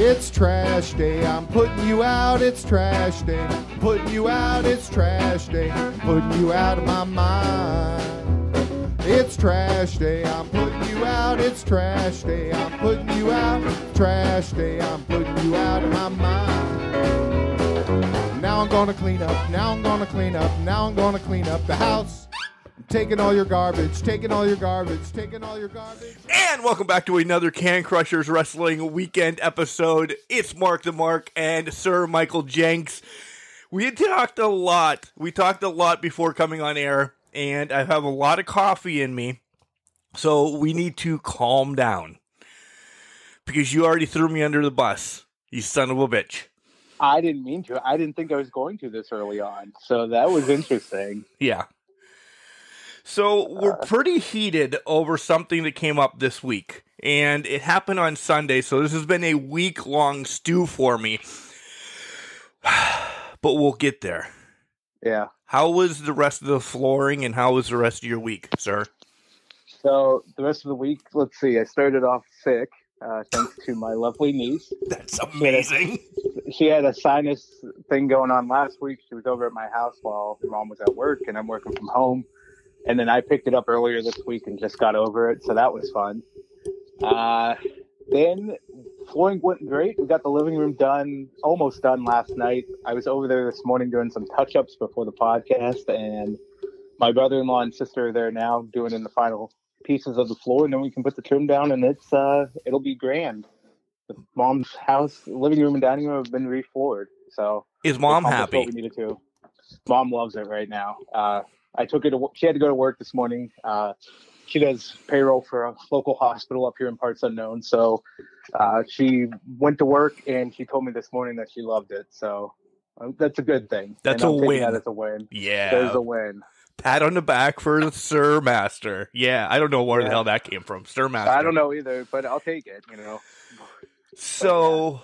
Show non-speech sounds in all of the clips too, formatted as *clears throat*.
It's trash day. I'm putting you out. It's trash day. Putting you out. It's trash day. Putting you out of my mind. It's trash day. I'm putting you out. It's trash day. I'm putting you out. Trash day. I'm putting you out of my mind. Now I'm gonna clean up. Now I'm gonna clean up. Now I'm gonna clean up the house. I'm taking all your garbage. Taking all your garbage. Taking all your garbage. And welcome back to another Can Crushers Wrestling Weekend episode. It's Mark the Mark and Sir Michael Jenks. We had talked a lot. We talked a lot before coming on air, and I have a lot of coffee in me, so we need to calm down. Because you already threw me under the bus, you son of a bitch. I didn't mean to. I didn't think I was going to this early on. So that was interesting. Yeah. So we're pretty heated over something that came up this week. And it happened on Sunday, so this has been a week long stew for me. *sighs* but we'll get there. Yeah. How was the rest of the flooring and how was the rest of your week, sir? So the rest of the week, let's see. I started off sick, uh, thanks to my lovely niece. That's amazing. She had a sinus thing going on last week. She was over at my house while her mom was at work, and I'm working from home. And then I picked it up earlier this week and just got over it, so that was fun. Uh, then flooring went great. We got the living room done, almost done last night. I was over there this morning doing some touch ups before the podcast, and my brother in law and sister are there now doing in the final pieces of the floor, and then we can put the trim down, and it's uh, it'll be grand. The mom's house, living room, and dining room have been refloored, so Is mom happy? What we needed to. Mom loves it right now. Uh, I took her to. She had to go to work this morning. Uh, she does payroll for a local hospital up here in parts unknown. So uh, she went to work and she told me this morning that she loved it. So uh, that's a good thing. That's And a win. That as a win. Yeah. There's a win. Pat on the back for the Sir Master. Yeah, I don't know where the hell that came from. Sir Master. I don't know either, but I'll take it. You know. So,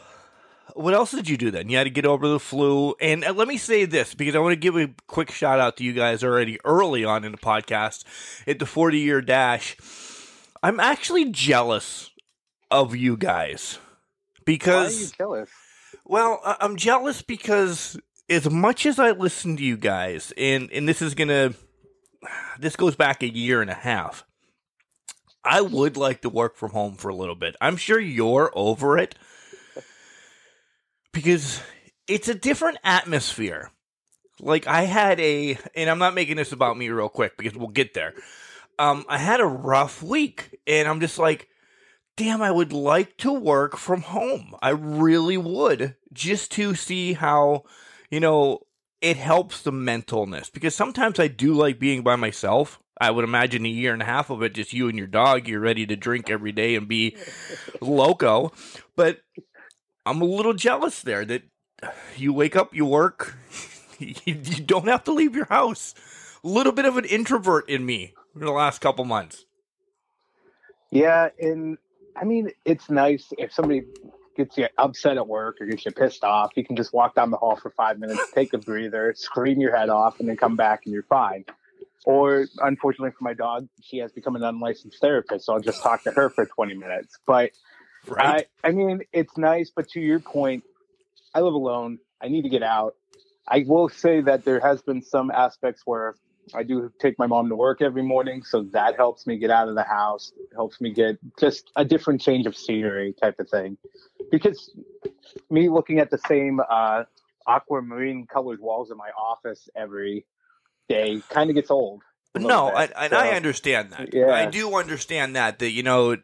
what else did you do then? You had to get over the flu. And uh, let me say this because I want to give a quick shout out to you guys already early on in the podcast at the 40 year dash. I'm actually jealous of you guys Why are you because, jealous? well, I'm jealous because as much as I listen to you guys, and, and this is going to, this goes back a year and a half. I would like to work from home for a little bit. I'm sure you're over it because it's a different atmosphere. Like I had a, and I'm not making this about me real quick because we'll get there. Um, I had a rough week, and I'm just like, damn, I would like to work from home. I really would, just to see how, you know, it helps the mentalness. Because sometimes I do like being by myself. I would imagine a year and a half of it, just you and your dog. You're ready to drink every day and be loco. But I'm a little jealous there that you wake up, you work, *laughs* you, don't have to leave your house. A little bit of an introvert in me in the last couple months. Yeah, and I mean, it's nice if somebody gets you upset at work or gets you pissed off. You can just walk down the hall for five minutes, *laughs* take a breather, scream your head off, and then come back and you're fine. Or, unfortunately for my dog, she has become an unlicensed therapist, so I'll just talk to her for 20 minutes. But *laughs* Right? I, I mean, it's nice, but to your point, I live alone. I need to get out. I will say that there has been some aspects where I do take my mom to work every morning, so that helps me get out of the house, helps me get just a different change of scenery type of thing. Because me looking at the same uh, aquamarine colored walls in my office every day kind of gets old. No, bit. I, and I understand that. Yeah. I do understand that. That you know,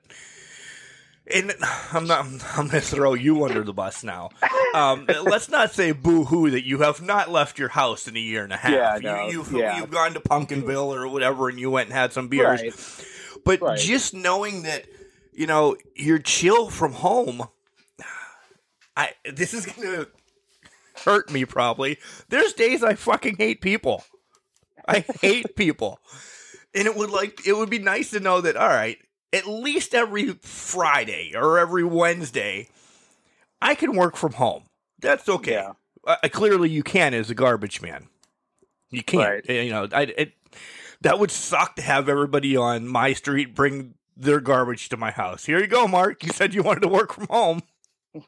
and I'm not. I'm going to throw you under the bus now. Um, let's not say boo hoo that you have not left your house in a year and a half. Yeah, you, no, you've yeah. you've gone to Pumpkinville or whatever, and you went and had some beers. Right. But Right. just knowing that you know you're chill from home, I this is going to hurt me probably. There's days I fucking hate people. I hate people. And it would like it would be nice to know that all right, at least every Friday or every Wednesday I can work from home. That's okay. Yeah. Uh, clearly you can as a garbage man. You can't. Right. Uh, You know, I it that would suck to have everybody on my street bring their garbage to my house. Here you go, Mark. You said you wanted to work from home. *laughs*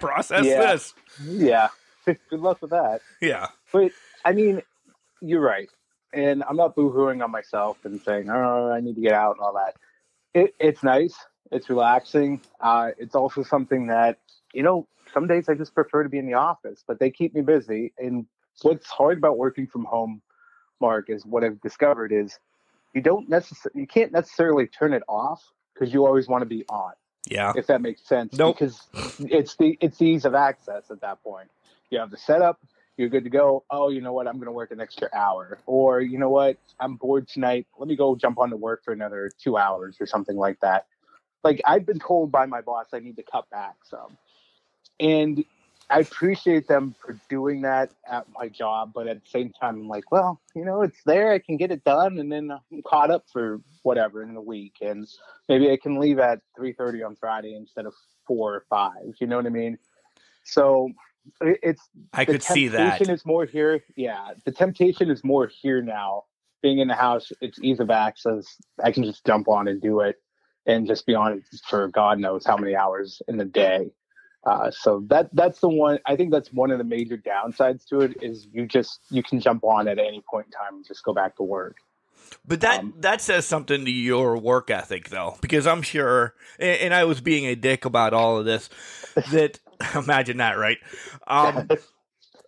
Process Yeah. this. yeah. *laughs* Good luck with that. Yeah. But I mean, you're right, and I'm not boohooing on myself and saying, "Oh, I need to get out" and all that. It, it's nice. It's relaxing. Uh, it's also something that you know. Some days I just prefer to be in the office, but they keep me busy. And what's hard about working from home, Mark, is what I've discovered is you don't necessarily you can't necessarily turn it off because you always want to be on Yeah. if that makes sense. Nope. Because it's the it's the ease of access at that point. You have the setup, you're good to go. Oh, you know what? I'm going to work an extra hour, or you know what? I'm bored tonight. Let me go jump on to work for another two hours or something like that. Like I've been told by my boss, I need to cut back some, and I appreciate them for doing that at my job. But at the same time, I'm like, well, you know, it's there. I can get it done, and then I'm caught up for whatever in the week, and maybe I can leave at 3:30 on Friday instead of four or five. You know what I mean? So it's I could see that. temptation is more here. Yeah, the temptation is more here now. Being in the house, it's ease of access. I can just jump on and do it, and just be on it for God knows how many hours in the day. Uh, so that that's the one. I think that's one of the major downsides to it is you just you can jump on at any point in time and just go back to work. But that Um, that says something to your work ethic, though, because I'm sure, and, and I was being a dick about all of this. That *laughs* imagine that, right? Um,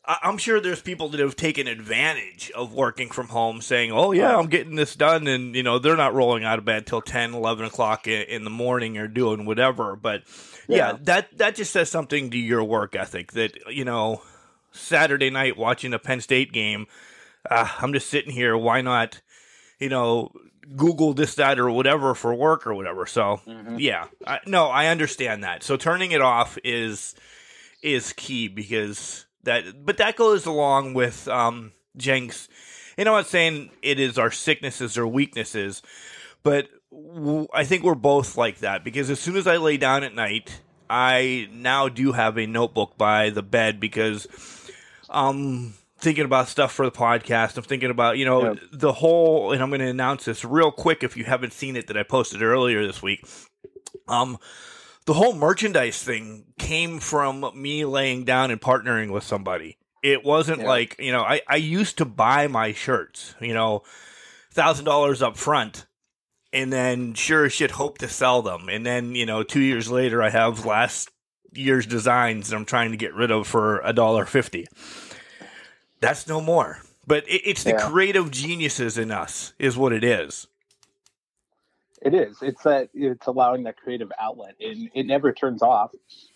I'm sure there's people that have taken advantage of working from home, saying, "Oh yeah, I'm getting this done," and you know they're not rolling out of bed till 10, 11 o'clock in the morning or doing whatever. But yeah, Yeah. that that just says something to your work ethic. That you know, Saturday night watching a Penn State game, uh, I'm just sitting here. Why not? You know, Google this, that, or whatever for work or whatever. So Mhm. yeah, I, no, I understand that. So turning it off is is key because that, but that goes along with um, Jenks. And I'm not saying it is our sicknesses or weaknesses, but w- I think we're both like that because as soon as I lay down at night, I now do have a notebook by the bed because um thinking about stuff for the podcast. I'm thinking about, you know, the whole and I'm going to announce this real quick if you haven't seen it that I posted earlier this week. Um the whole merchandise thing came from me laying down and partnering with somebody. It wasn't Yeah. like, you know, I, I used to buy my shirts, you know, thousand dollars up front and then sure as shit hope to sell them. And then, you know, two years later I have last year's designs that I'm trying to get rid of for a dollar fifty. That's no more. But it, it's the Yeah. creative geniuses in us, is what it is. It is. It's that it's allowing that creative outlet, and it never turns off.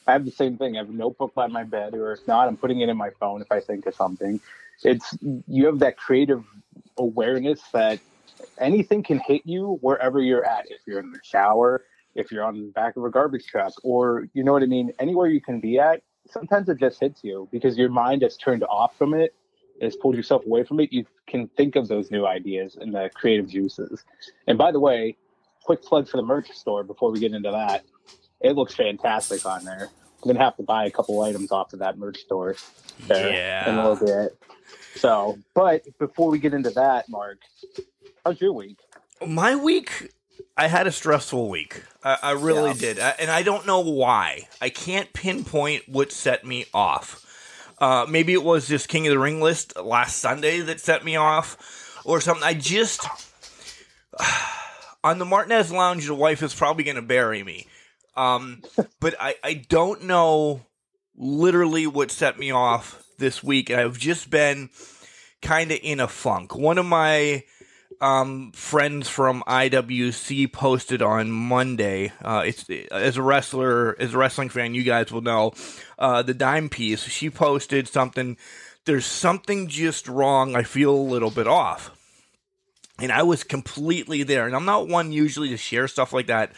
I have the same thing. I have a notebook by my bed, or if not, I'm putting it in my phone if I think of something. It's you have that creative awareness that anything can hit you wherever you're at. If you're in the shower, if you're on the back of a garbage truck, or you know what I mean, anywhere you can be at. Sometimes it just hits you because your mind has turned off from it. Has pulled yourself away from it. You can think of those new ideas and the creative juices. And by the way, quick plug for the merch store before we get into that. It looks fantastic on there. I'm gonna have to buy a couple items off of that merch store there in a Yeah. little bit. So, but before we get into that, Mark, how's your week? My week, I had a stressful week. I, I really Yeah. did, I, and I don't know why. I can't pinpoint what set me off. Uh, maybe it was just King of the Ring list last Sunday that set me off, or something. I just *sighs* on the Martinez Lounge, the wife is probably going to bury me. Um, *laughs* but I, I don't know literally what set me off this week. I've just been kind of in a funk. One of my um, friends from IWC posted on Monday. Uh, it's as a wrestler, as a wrestling fan, you guys will know uh, the dime piece. She posted something. There's something just wrong. I feel a little bit off, and I was completely there. And I'm not one usually to share stuff like that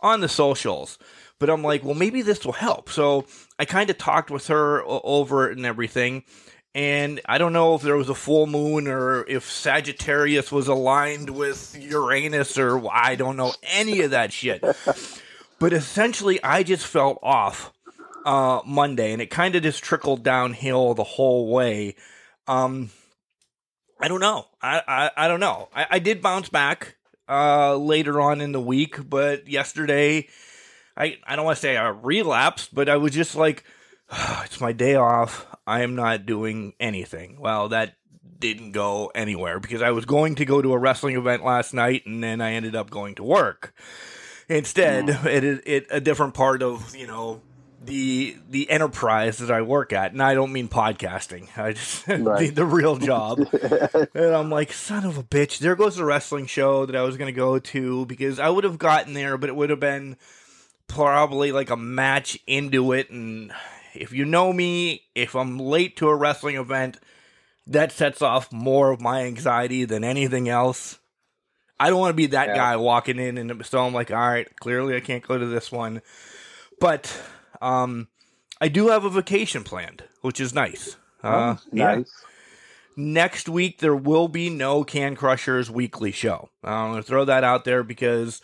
on the socials. But I'm like, well, maybe this will help. So I kind of talked with her over it and everything. And I don't know if there was a full moon or if Sagittarius was aligned with Uranus or I don't know any of that shit. but essentially, I just felt off uh, Monday, and it kind of just trickled downhill the whole way. Um, I don't know. I I, I don't know. I, I did bounce back uh, later on in the week, but yesterday I I don't want to say I relapsed, but I was just like, *sighs* it's my day off. I am not doing anything. Well, that didn't go anywhere because I was going to go to a wrestling event last night, and then I ended up going to work instead. Mm. It it a different part of you know the the enterprise that I work at, and I don't mean podcasting. I just *laughs* the, the real *laughs* job. and I'm like, son of a bitch! There goes the wrestling show that I was going to go to because I would have gotten there, but it would have been probably like a match into it. And if you know me, if I'm late to a wrestling event, that sets off more of my anxiety than anything else. I don't want to be that Yeah. guy walking in, and so I'm like, all right, clearly I can't go to this one, but um, I do have a vacation planned, which is nice. Uh, yeah. nice. Next week there will be no Can Crushers weekly show. I'm going to throw that out there because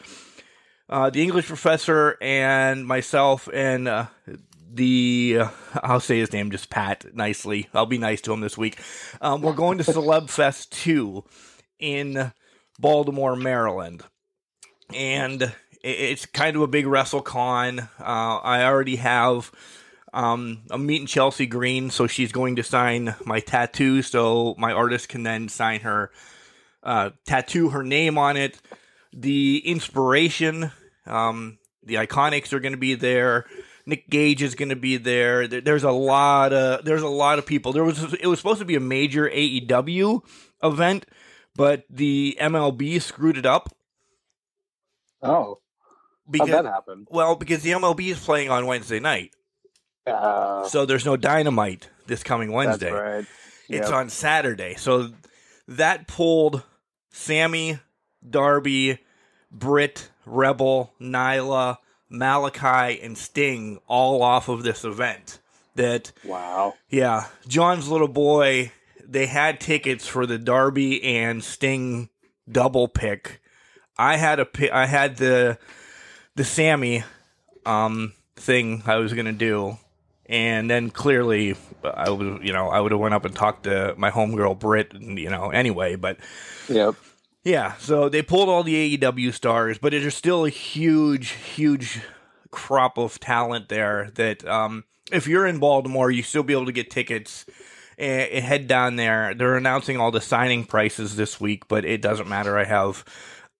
uh, the English professor and myself and uh, the I'll say his name just Pat nicely. I'll be nice to him this week. Um, we're going to *laughs* Celeb Fest two in Baltimore, Maryland, and it's kind of a big WrestleCon. Uh, I already have um, I'm meeting Chelsea Green, so she's going to sign my tattoo, so my artist can then sign her uh, tattoo, her name on it. The inspiration, um, the IIconics are going to be there. Nick Gage is going to be there. There- There's a lot of there's a lot of people. There was it was supposed to be a major AEW event, but the MLB screwed it up Oh, because how'd that happen? well because the MLB is playing on Wednesday night, Uh, so there's no Dynamite this coming Wednesday. That's right. It's Yep. on Saturday. So that pulled Sammy, Darby, Britt, Rebel, Nyla, Malakai, and Sting all off of this event. That, Wow. yeah, John's little boy, they had tickets for the Darby and Sting double pick. I had a pi- I had the the Sammy um thing I was gonna do, and then clearly I would you know I would have went up and talked to my homegirl Britt, and, you know anyway, but Yep. Yeah, so they pulled all the AEW stars, but there's still a huge, huge crop of talent there. That um, if you're in Baltimore, you still be able to get tickets and, and head down there. They're announcing all the signing prices this week, but it doesn't matter. I have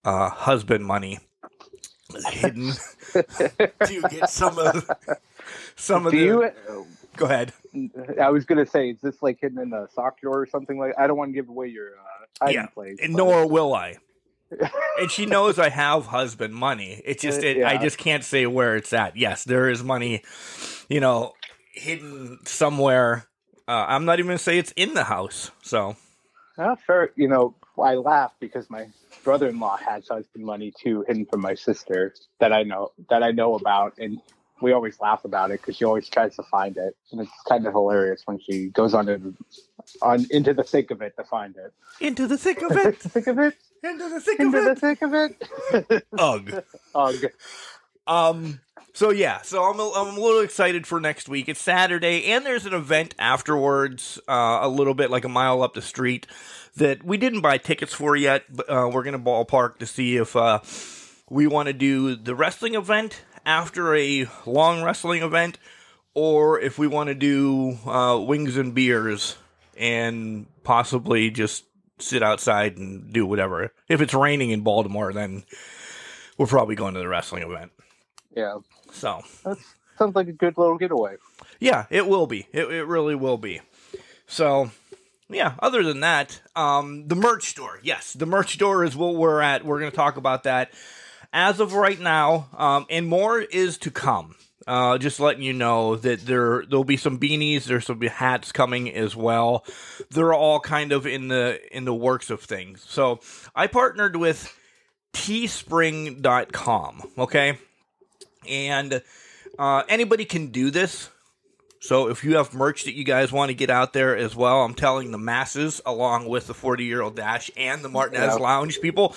uh, husband money *laughs* hidden to *laughs* get some of some of Do the. you? *laughs* Go ahead. I was gonna say, is this like hidden in a sock drawer or something like? I don't want to give away your uh, hiding Yeah, place. And but- nor will I. *laughs* and she knows I have husband money. It's just it, I just can't say where it's at. Yes, there is money, you know, hidden somewhere. Uh, I'm not even gonna say it's in the house. So Ah, fair. You know, I laugh because my brother-in-law has husband money too, hidden from my sister that I know that I know about, and we always laugh about it because she always tries to find it, and it's kind of hilarious when she goes on to, on into the thick of it to find it. into the thick of it, *laughs* thick of it, into the thick of into the it. thick of it. *laughs* Ugh. Ugh. Um. So yeah. So I'm a, I'm a little excited for next week. It's Saturday, and there's an event afterwards, uh, a little bit like a mile up the street, that we didn't buy tickets for yet. But uh, we're gonna ballpark to see if uh, we want to do the wrestling event after a long wrestling event, or if we want to do uh, wings and beers and possibly just sit outside and do whatever. If it's raining in Baltimore, then we're probably going to the wrestling event. Yeah, So that sounds like a good little getaway. yeah, it will be. It, it really will be. So yeah. Other than that, um, the merch store. Yes, the merch store is what we're at. We're going to talk about that as of right now, um, and more is to come. Uh, just letting you know that there there'll be some beanies, there's some hats coming as well. They're all kind of in the in the works of things. So I partnered with teespring.com, okay? And uh, anybody can do this. So if you have merch that you guys want to get out there as well, I'm telling the masses, along with the 40 year old Dash and the Martinez Yeah. Lounge people,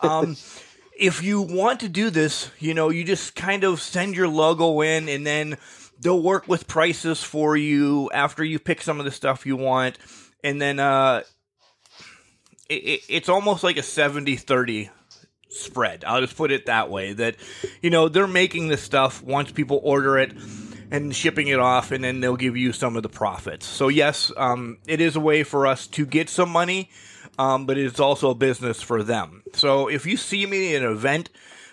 um, *laughs* if you want to do this, you know, you just kind of send your logo in and then they'll work with prices for you after you pick some of the stuff you want. And then uh, it, it, it's almost like a 70 30 spread. I'll just put it that way. That you know they're making this stuff once people order it and shipping it off, and then they'll give you some of the profits. So yes, um, it is a way for us to get some money, um, but it's also a business for them. So if you see me at an event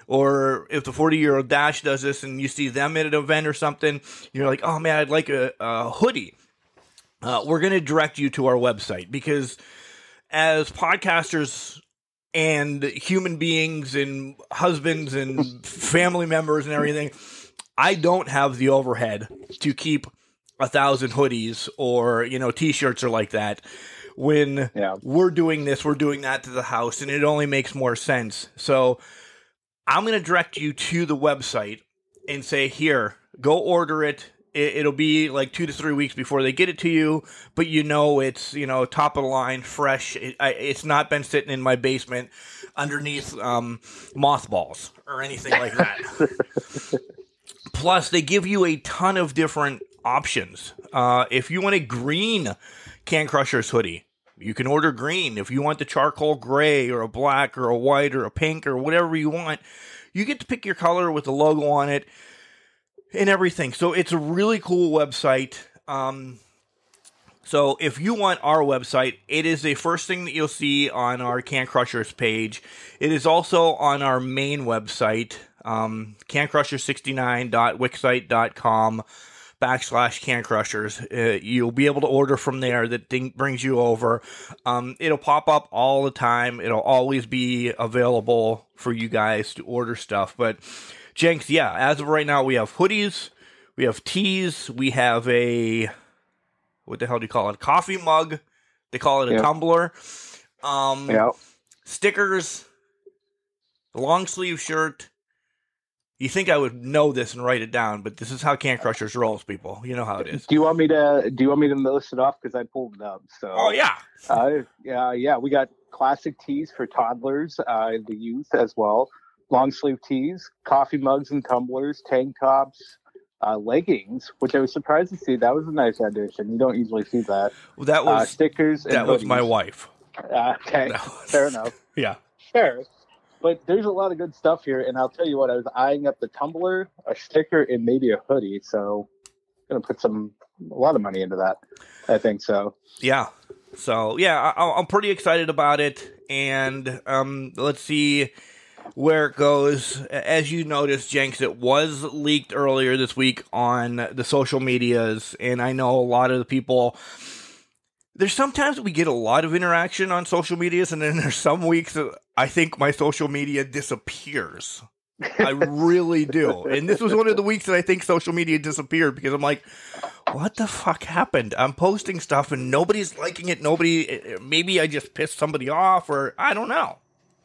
or if the 40 year old dash does this and you see them at an event or something you're like oh man i'd like a, a hoodie uh, we're going to direct you to our website because as podcasters and human beings and husbands and family members and everything i don't have the overhead to keep a thousand hoodies or you know t-shirts or like that when Yeah. we're doing this we're doing that to the house and it only makes more sense so I'm going to direct you to the website and say, here, go order it. it. It'll be like two to three weeks before they get it to you, but you know it's you know top of the line, fresh. It, I, it's not been sitting in my basement underneath um, mothballs or anything like that. *laughs* Plus, they give you a ton of different options. Uh, if you want a green Can Crushers hoodie, you can order green. If you want the charcoal gray or a black or a white or a pink or whatever you want, you get to pick your color with the logo on it and everything. So it's a really cool website. Um, so if you want our website, it is the first thing that you'll see on our Can Crushers page. It is also on our main website, um, cancrusher69.wixsite.com backslash can crushers. Uh, you'll be able to order from there. That thing brings you over. Um, it'll pop up all the time. It'll always be available for you guys to order stuff. But Jenks, yeah, as of right now, we have hoodies, we have tees, we have a what the hell do you call it? Coffee mug. They call it a Yeah. tumbler. Um, Yeah. stickers, long sleeve shirt. You think I would know this and write it down, but this is how Can Crushers rolls, people. You know how it is. Do you want me to? Do you want me to list it off? Because I pulled it up. So. Oh yeah, Uh, yeah, yeah. We got classic tees for toddlers, uh, the youth as well. Long sleeve tees, coffee mugs and tumblers, tank tops, uh, leggings, which I was surprised to see. That was a nice addition. You don't usually see that. well, that Uh, was stickers. And that was my wife. Uh, okay, was- fair enough. *laughs* Yeah, Fair. But there's a lot of good stuff here, and I'll tell you what, I was eyeing up the tumbler, a sticker, and maybe a hoodie. So, I'm gonna put some a lot of money into that. I think so. yeah. So yeah, I, I'm pretty excited about it, and um, let's see where it goes. As you noticed, Jenks, it was leaked earlier this week on the social medias, and I know a lot of the people. There's sometimes we get a lot of interaction on social medias, and then there's some weeks that I think my social media disappears. I really do. And this was one of the weeks that I think social media disappeared because I'm like, what the fuck happened? I'm posting stuff and nobody's liking it. Nobody, maybe I just pissed somebody off or I don't know.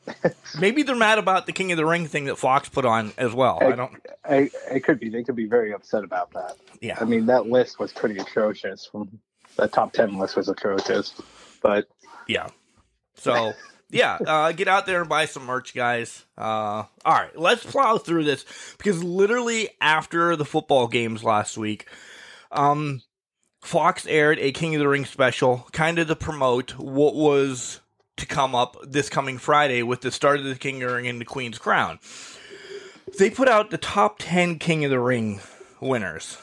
*laughs* Maybe they're mad about the King of the Ring thing that Fox put on as well. I don't, I, it could be. They could be very upset about that. yeah. I mean, that list was pretty atrocious. From the top ten list was atrocious. But Yeah. So *laughs* yeah, uh, get out there and buy some merch, guys. Uh, all right, let's plow through this because literally after the football games last week, um, Fox aired a King of the Ring special, kind of to promote what was to come up this coming Friday with the start of the King of the Ring and the Queen's Crown. They put out the top ten King of the Ring winners.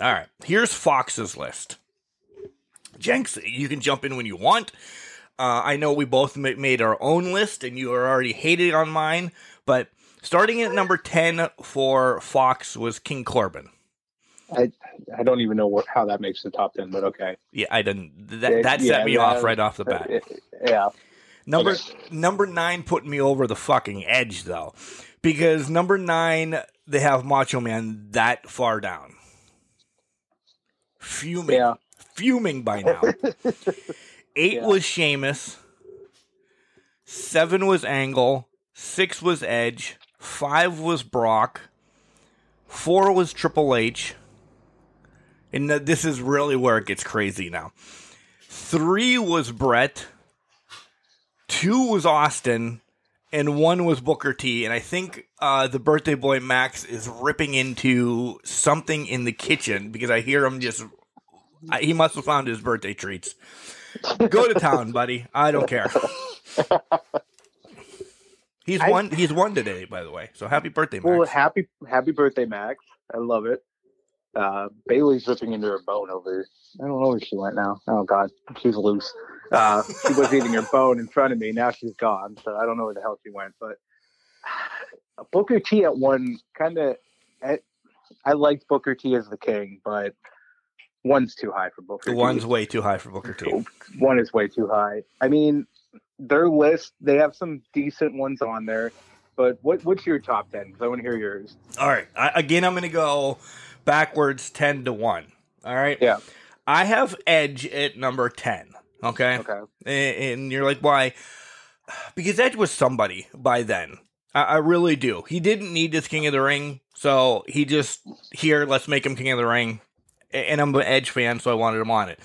All right, here's Fox's list. Jenks, you can jump in when you want. Uh, I know we both ma- made our own list, and you are already hated on mine. But starting at number ten for Fox was King Corbin. I I don't even know what, how that makes the top ten. But okay, Yeah, I didn't. That, that set Yeah, me yeah. off right off the bat. yeah. Number Okay. number nine put me over the fucking edge though, because number nine they have Macho Man that far down, fuming, Yeah. Fuming by now. *laughs* Eight Yeah. was Sheamus, seven was Angle, six was Edge, five was Brock, four was Triple H, and th- this is really where it gets crazy now. Three was Brett, two was Austin, and one was Booker T. And I think uh, the birthday boy Max is ripping into something in the kitchen because I hear him just. He must have found his birthday treats. Go to town, buddy. I don't care. He's I- one. He's one today, by the way. So happy birthday, Max. Well, happy happy birthday, Max. I love it. Uh, Bailey's ripping into her bone over. Here. I don't know where she went now. Oh God, she's loose. Uh, she was eating her bone in front of me. Now she's gone, so I don't know where the hell she went. But *sighs* Booker T at one kind of. I liked Booker T as the king, but one's too high for Booker. the T. one's way too high for Booker T. *laughs* one is way too high. I mean, their list they have some decent ones on there, but what what's your top ten? 'Cause I want to hear yours. All right. I, again, I'm going to go backwards 10 to 1. All right. Yeah. I have Edge at number 10. Okay. Okay. And, and you're like, why? *sighs* Because Edge was somebody by then. I, I really do. He didn't need this King of the Ring. So he just, here, let's make him King of the Ring. And I'm an Edge fan, so I wanted him on it.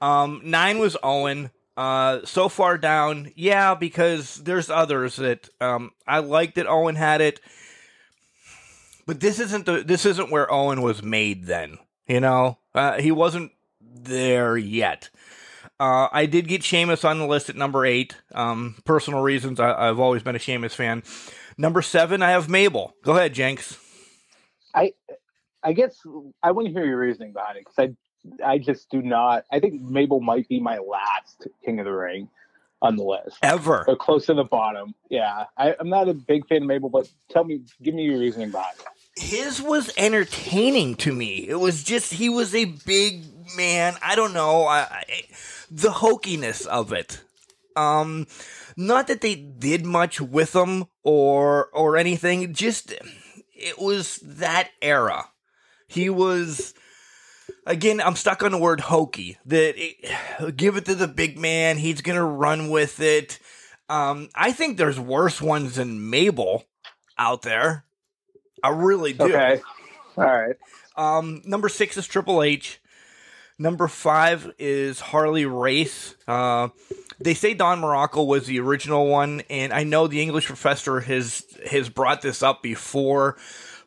Um, nine was Owen. Uh, so far down, yeah, because there's others that um, I like that Owen had it but this isn't the this isn't where Owen was made then. You know, uh, he wasn't there yet. Uh, I did get Sheamus on the list at number eight. Um, personal reasons. I, I've always been a Sheamus fan. Number seven, I have Mabel. Go ahead, Jenks. I guess I want to hear your reasoning behind it because I I just do not. I think Mabel might be my last King of the Ring on the list. Ever. Close to the bottom. Yeah, I, I'm not a big fan of Mabel, but tell me, give me your reasoning behind it. His was entertaining to me. It was just he was a big man. I don't know. I, I the hokiness of it. Um, not that they did much with him or or anything. Just it was that era. He was again. I'm stuck on the word hokey. That it, give it to the big man. He's gonna run with it. Um, I think there's worse ones than Mabel out there. I really do. Okay. All right. Um, number six is Triple H. Number five is Harley Race. Uh, they say Don Muraco was the original one, and I know the English professor has has brought this up before,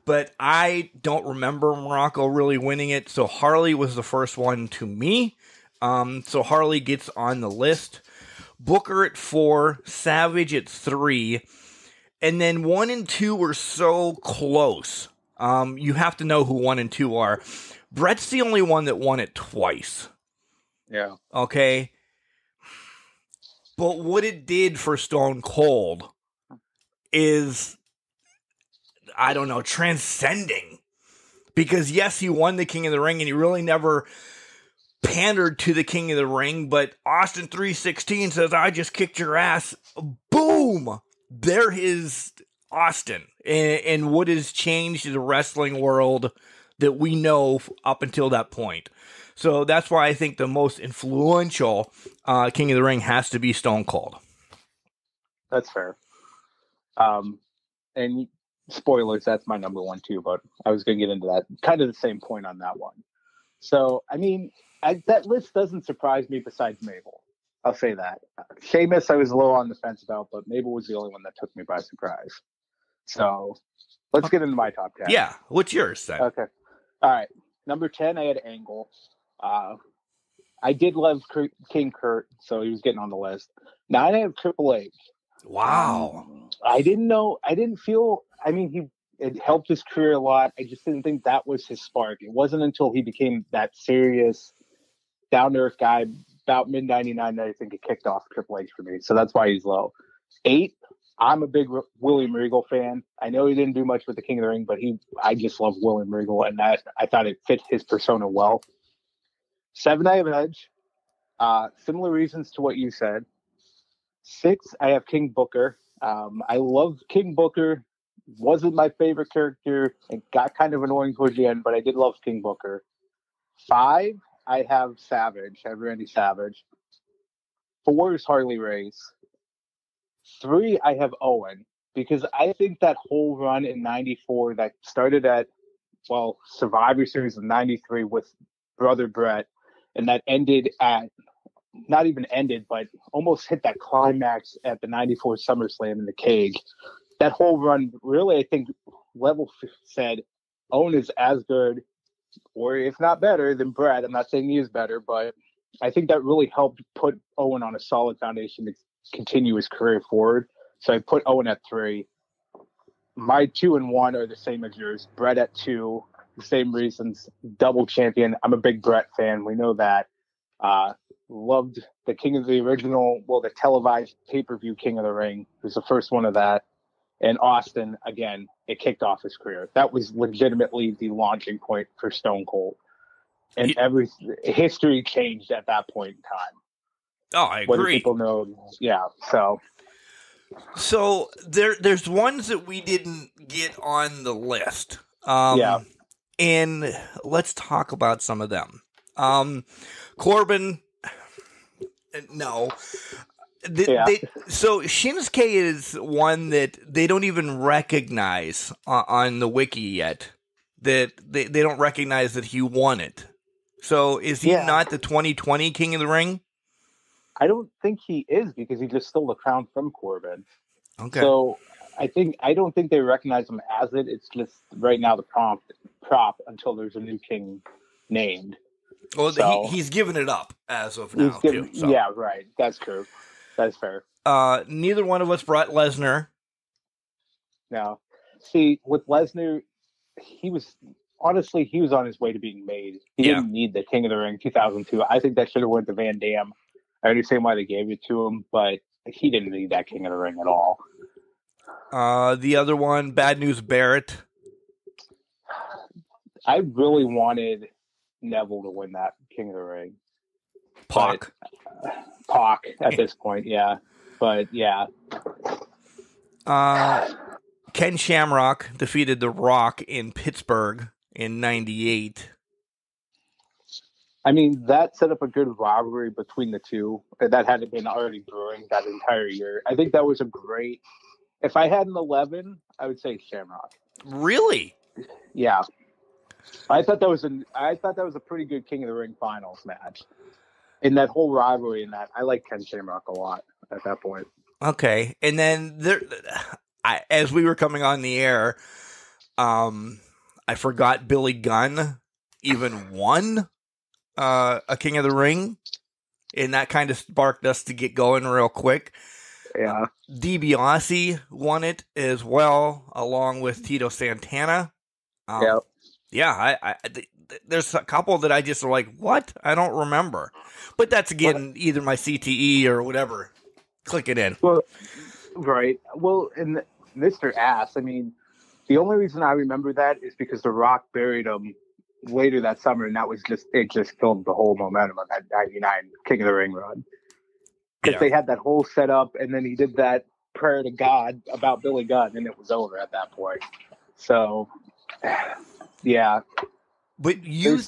but I don't remember Muraco really winning it. So Harley was the first one to me. Um, so Harley gets on the list. Booker at four, Savage at three, and then one and two were so close. Um, you have to know who one and two are. Brett's the only one that won it twice. Yeah. Okay. But what it did for Stone Cold is, I don't know, transcending. Because yes, he won the King of the Ring and he really never pandered to the King of the Ring, but Austin 316 says, I just kicked your ass. Boom! There is Austin. And, and what has changed the wrestling world that we know up until that point. So that's why I think the most influential uh, King of the Ring has to be Stone Cold. That's fair. Um, and spoilers, that's my number one too. But I was going to get into that. Kind of the same point on that one. So I mean, I, that list doesn't surprise me. Besides Mabel, I'll say that. Sheamus, I was a little on the fence about, but Mabel was the only one that took me by surprise. So let's get into my top ten. Yeah. What's yours then? Okay. All right. Number 10, I had Angle. Uh, I did love Kurt, King Kurt, so he was getting on the list. Nine, I have Triple H. wow. Um, I didn't know, I didn't feel, I mean, he, it helped his career a lot. I just didn't think that was his spark. It wasn't until he became that serious, down to earth guy about mid 99 that I think it kicked off Triple H for me. So that's why he's low. Eight, I'm a big William Regal fan. I know he didn't do much with the King of the Ring, but he, I just love William Regal, and that I thought it fit his persona well. Seven, I have Edge. Uh, similar reasons to what you said. Six, I have King Booker. Um, I love King Booker. Wasn't my favorite character. It got kind of annoying towards the end, but I did love King Booker. Five, I have Savage. I have Randy Savage. Four is Harley Race. Three, I have Owen because I think that whole run in '94 that started at well Survivor Series of '93 with Brother Brett, and that ended at not even ended, but almost hit that climax at the '94 SummerSlam in the cage. That whole run, really, I think, level said Owen is as good, or if not better, than Brett. I'm not saying he is better, but I think that really helped put Owen on a solid foundation to continue his career forward. So I put Owen at three. My two and one are the same as yours. Brett at two, the same reasons. Double champion. I'm a big Brett fan. We know that. Uh, loved the King of the original, well, the televised pay per view King of the Ring. It was the first one of that. And Austin, again, it kicked off his career. That was legitimately the launching point for Stone Cold. And Yeah. every history changed at that point in time. Oh, I Whether agree. people know, yeah. So So there, there's ones that we didn't get on the list. Um, Yeah. And let's talk about some of them. Um, Corbin, uh, no. They- Yeah. they- so Shinsuke is one that they don't even recognize on, on the wiki yet. That they, they don't recognize that he won it. So is he Yeah. not the 2020 King of the Ring? I don't think he is because he just stole the crown from Corbin. Okay. So I think I don't think they recognize him as it. It's just right now the prompt prop until there's a new king named. well, so- he, he's given it up as of now given- too. So. Yeah, right. That's true. That's fair. Uh, neither one of us brought Lesnar. No. see, with Lesnar, he was honestly he was on his way to being made. He Yeah. didn't need the King of the Ring 2002. I think that should have went to Van Dam. I understand why they gave it to him, but he didn't need that King of the Ring at all. Uh, the other one, Bad News Barrett. I really wanted Neville to win that King of the Ring. Pac. Pac at this point, yeah. But yeah, Uh, Ken Shamrock defeated The Rock in Pittsburgh in '98. I mean that set up a good rivalry between the two. That hadn't been already brewing that entire year. I think that was a great. If I had an eleven, I would say Shamrock. Really? Yeah, I thought that was a. I thought that was a pretty good King of the Ring finals match. In that whole rivalry, in that I like Ken Shamrock a lot at that point. Okay. And then there, I, as we were coming on the air, um, I forgot Billy Gunn even won uh, a King of the Ring, and that kind of sparked us to get going real quick. Yeah, DiBiase won it as well, along with Tito Santana. Um, yeah. yeah, I, I there's a couple that I just are like, what? I don't remember. But that's again either my CTE or whatever. Click it in. Well, right. Well, and Mr. Ass, I mean, the only reason I remember that is because The Rock buried him later that summer, and that was just, it just killed the whole momentum of that 99 King of the Ring run. Because Yeah. they had that whole setup, and then he did that prayer to God about Billy Gunn, and it was over at that point. So, *sighs* yeah. But you There's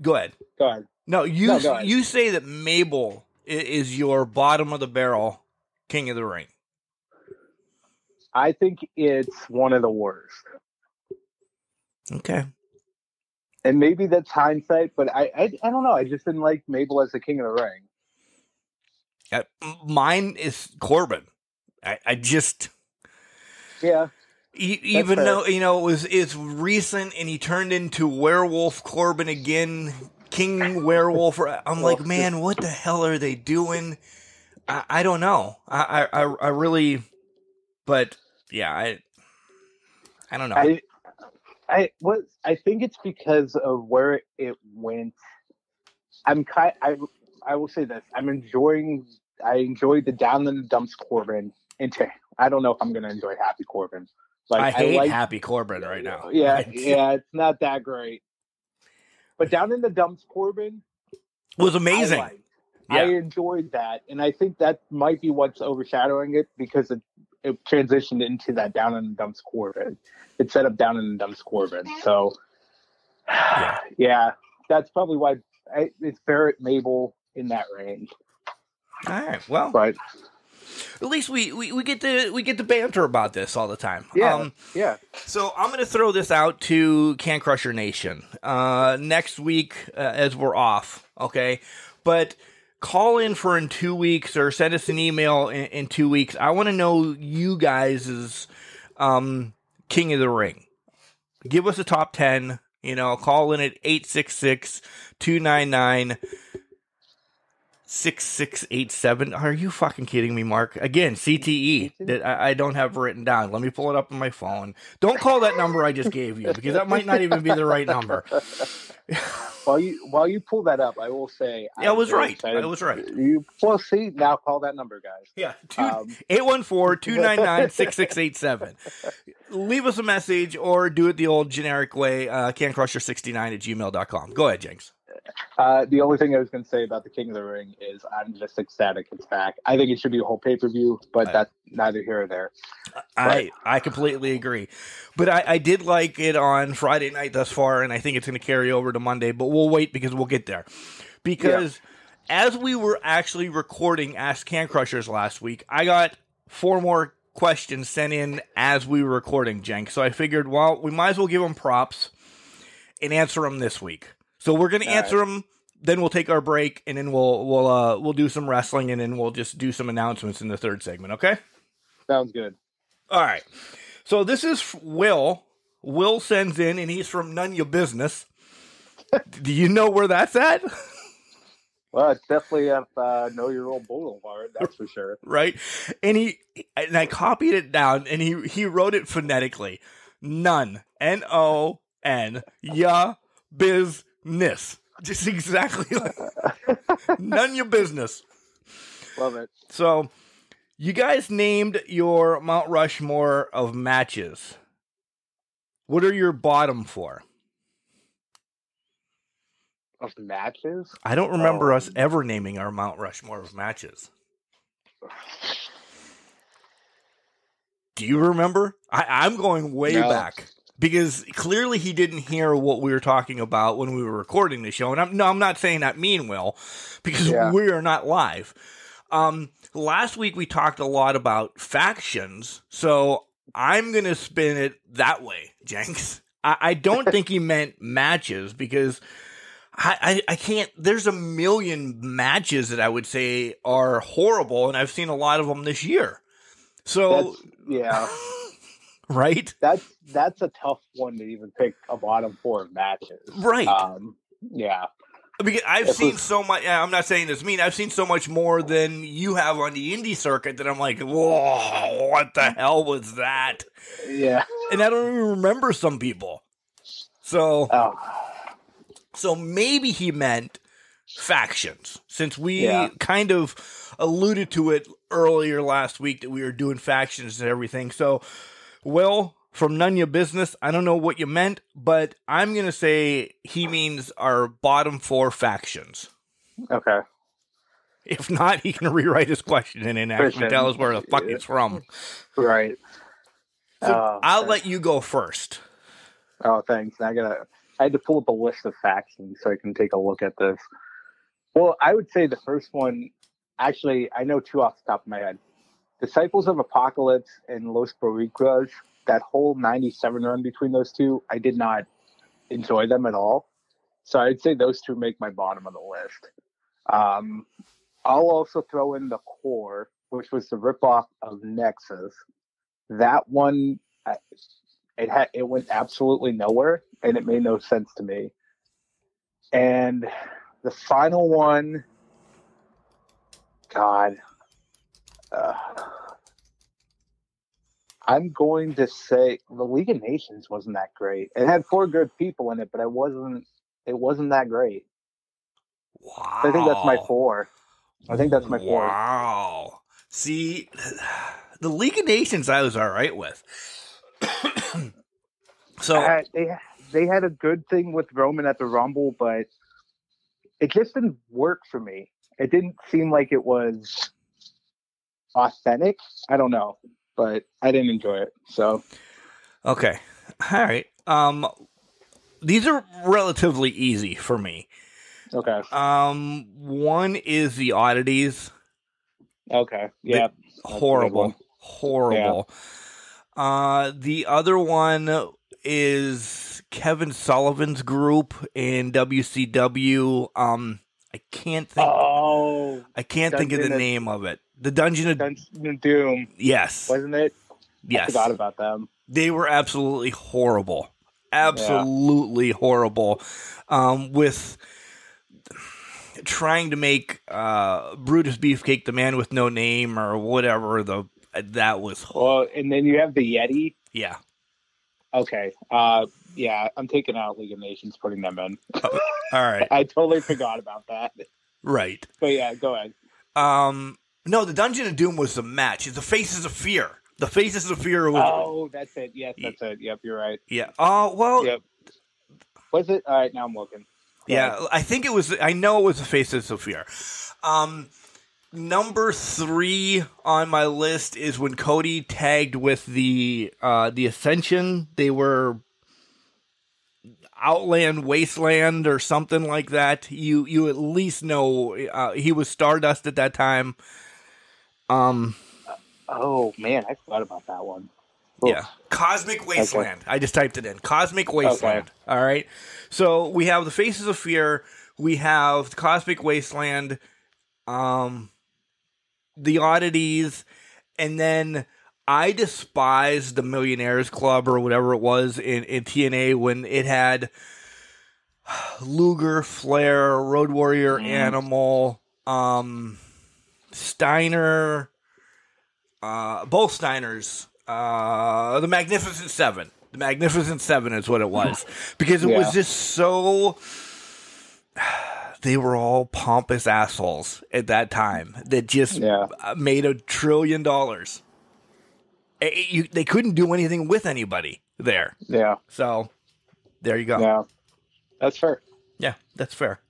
go ahead. go ahead. No, you No, ahead. you say that Mabel is your bottom of the barrel king of the ring. I think it's one of the worst. Okay. And maybe that's hindsight, but I, I I don't know. I just didn't like Mabel as the king of the ring. Uh, mine is Corbin. I, I just Yeah. Even fair. though you know it was it's recent and he turned into werewolf Corbin again, King Werewolf. I'm like, man, what the hell are they doing? I, I don't know. I, I I really, but yeah, I I don't know. I I was I think it's because of where it went. I'm kind I I will say this. I'm enjoying I enjoyed the down in the dumps Corbin into I don't know if I'm gonna enjoy Happy Corbin. I hate like- Happy Corbin right now. *laughs* Yeah, *laughs* I- yeah, it's not that great. But down in the dumps Corbin was amazing. I Yeah. enjoyed that, and I think that might be what's overshadowing it because it, it transitioned into that down in the dumps Corbin. It set up down in the dumps Corbin. So, Yeah. *sighs* yeah, that's probably why I, it's Barrett Mabel in that range. All right. Well, But at least we, we, we get to we get to banter about this all the time. yeah, Um, yeah, So I'm going to throw this out to Can Crusher Nation uh, next week uh, as we're off. Okay, but call in for in two weeks or send us an email in, in two weeks. I want to know you guys' um, King of the Ring. Give us a top ten. You know, call in at 866 299 6687. Are you fucking kidding me, Mark? Again, CTE that I, I don't have written down. Let me pull it up on my phone. Don't call that number I just gave you because that might not even be the right number. *laughs* while you while you pull that up, I will say Yeah, I was right. excited. I was right. You well see now call that number, guys. Yeah, Um, 814-299-6687. *laughs* Leave us a message or do it the old generic way, uh, cancrusher69 at gmail.com. Go ahead, Jenks. Uh, the only thing I was going to say about the King of the Ring is I'm just ecstatic it's back. I think it should be a whole pay per view, but I- that's neither here or there. I I completely agree, but I, I did like it on Friday night thus far, and I think it's going to carry over to Monday. But we'll wait because we'll get there. Because as we were actually recording Ask Can Crushers last week, I got four more questions sent in as we were recording, Jenk. So I figured, well, we might as well give them props and answer them this week. So we're going to All answer them. Then we'll take our break, and then we'll we'll uh we'll do some wrestling, and then we'll just do some announcements in the third segment. Okay. Sounds good. All right. So this is Will. Will sends in, and he's from None Your Business. Do you know where that's at? Well, it's definitely a uh, know your old boulevard, that's for sure. right? And he and I copied it down, and he he wrote it phonetically. None. N O N. Ya business. *laughs* Just exactly like *laughs* none your business. Love it. So, you guys named your Mount Rushmore of matches. What are your bottom four? Of matches, I don't remember us Um, ever naming our Mount Rushmore of matches. *sighs* Do you remember? I, I'm going way No. back because clearly he didn't hear what we were talking about when we were recording the show. And I'm no, I'm not saying that mean Will, because Yeah. we are not live. Um, last week we talked a lot about factions, so I'm gonna spin it that way, *laughs* Jenks. I, I don't think he meant matches because I, I, I can't. There's a million matches that I would say are horrible, and I've seen a lot of them this year. So, that's yeah, *laughs* *laughs* right, that's that's a tough one to even pick a bottom four matches. right. Um, yeah, because I've it seen was- so much. yeah, I'm not saying this mean. I've seen so much more than you have on the indie circuit that I'm like, whoa, what the hell was that? yeah. And I don't even remember some people. So, Oh, So maybe he meant factions, since we Yeah. kind of alluded to it earlier last week that we were doing factions and everything. So, Will, from None Your Business, I don't know what you meant, but I'm going to say he means our bottom four factions. okay. If not, he can rewrite his question and then actually tell us where the fuck it's from. Right. So Oh, I'll okay. let you go first. Oh, thanks. I gotta. I had to pull up a list of factions so I can take a look at this. Well, I would say the first one. Actually, I know two off the top of my head. Disciples of Apocalypse and Los Boricuas. That whole '97 run between those two, I did not enjoy them at all. So I'd say those two make my bottom of the list. Um, I'll also throw in the Corre, which was the ripoff of Nexus. That one, it had it went absolutely nowhere, and it made no sense to me. And the final one, God, uh, I'm going to say the League of Nations wasn't that great. It had four good people in it, but it wasn't. It wasn't that great. Wow. I think that's my four. I think that's my four. Wow. See, the League of Nations I was all right with. *clears throat* so Uh, they they had a good thing with Roman at the Rumble, but it just didn't work for me. It didn't seem like it was authentic. I don't know, but I didn't enjoy it. So okay, all right. Um, these are relatively easy for me. okay, Um, one is the oddities. okay, yeah, Horrible, horrible. Uh, the other one is Kevin Sullivan's group in WCW. Um, I can't think. Oh, I can't think of the of- name of it. The Dungeon of Dungeon of Doom, Yes. wasn't it? I Yes. forgot about them. They were absolutely horrible. Absolutely horrible. Um with trying to make uh, Brutus Beefcake the man with no name or whatever. The that was Well, and then you have the Yeti. yeah. Okay. Uh, yeah, I'm taking out League of Nations, putting them in. All right, *laughs* I totally forgot about that. right. But yeah, go ahead. Um, no, the Dungeon of Doom was the match. It's the Faces of Fear. The Faces of Fear was Oh, that's it. Yes, that's it. Yep, you're right. yeah. Oh well, Yep. Was it? All right, now I'm looking. Go Yeah, ahead. I think it was. I know it was the Faces of Fear. Um, number three on my list is when Cody tagged with the uh, the Ascension. They were Outland Wasteland or something like that. You you at least know uh, he was Stardust at that time. Um, Oh man, I forgot about that one. Yeah. Cosmic Wasteland. I just typed it in. Cosmic Wasteland. Okay. All right. So we have the Faces of Fear. We have the Cosmic Wasteland. Um, the oddities, and then I despised the Millionaires Club or whatever it was in, in TNA when it had Luger, Flair, Road Warrior, Mhm. Animal, um, Steiner, uh, both Steiners, uh, the Magnificent Seven. The Magnificent Seven is what it *laughs* was because it was just so. *sighs* They were all pompous assholes at that time that just Yeah. made a trillion dollars. Eh, you- they couldn't do anything with anybody there. Yeah, So there you go. yeah. That's fair. Yeah, that's fair.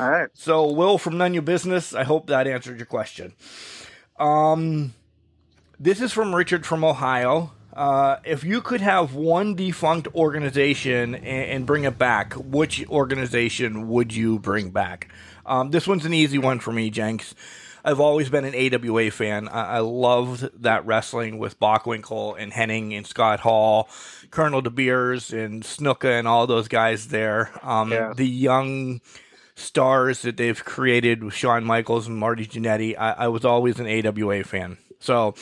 All right. So, Will from None Your Business, I hope that answered your question. Um, this is from Richard from Ohio. Uh, if you could have one defunct organization and, and bring it back, which organization would you bring back? Um, this one's an easy one for me, Jenks. I've always been an AWA fan. I, I loved that wrestling with Bockwinkel and Henning and Scott Hall, Colonel De Beers and Snuka and all those guys there. Um, Yeah. The young stars that they've created with Shawn Michaels and Marty Jannetty. I, I was always an AWA fan. So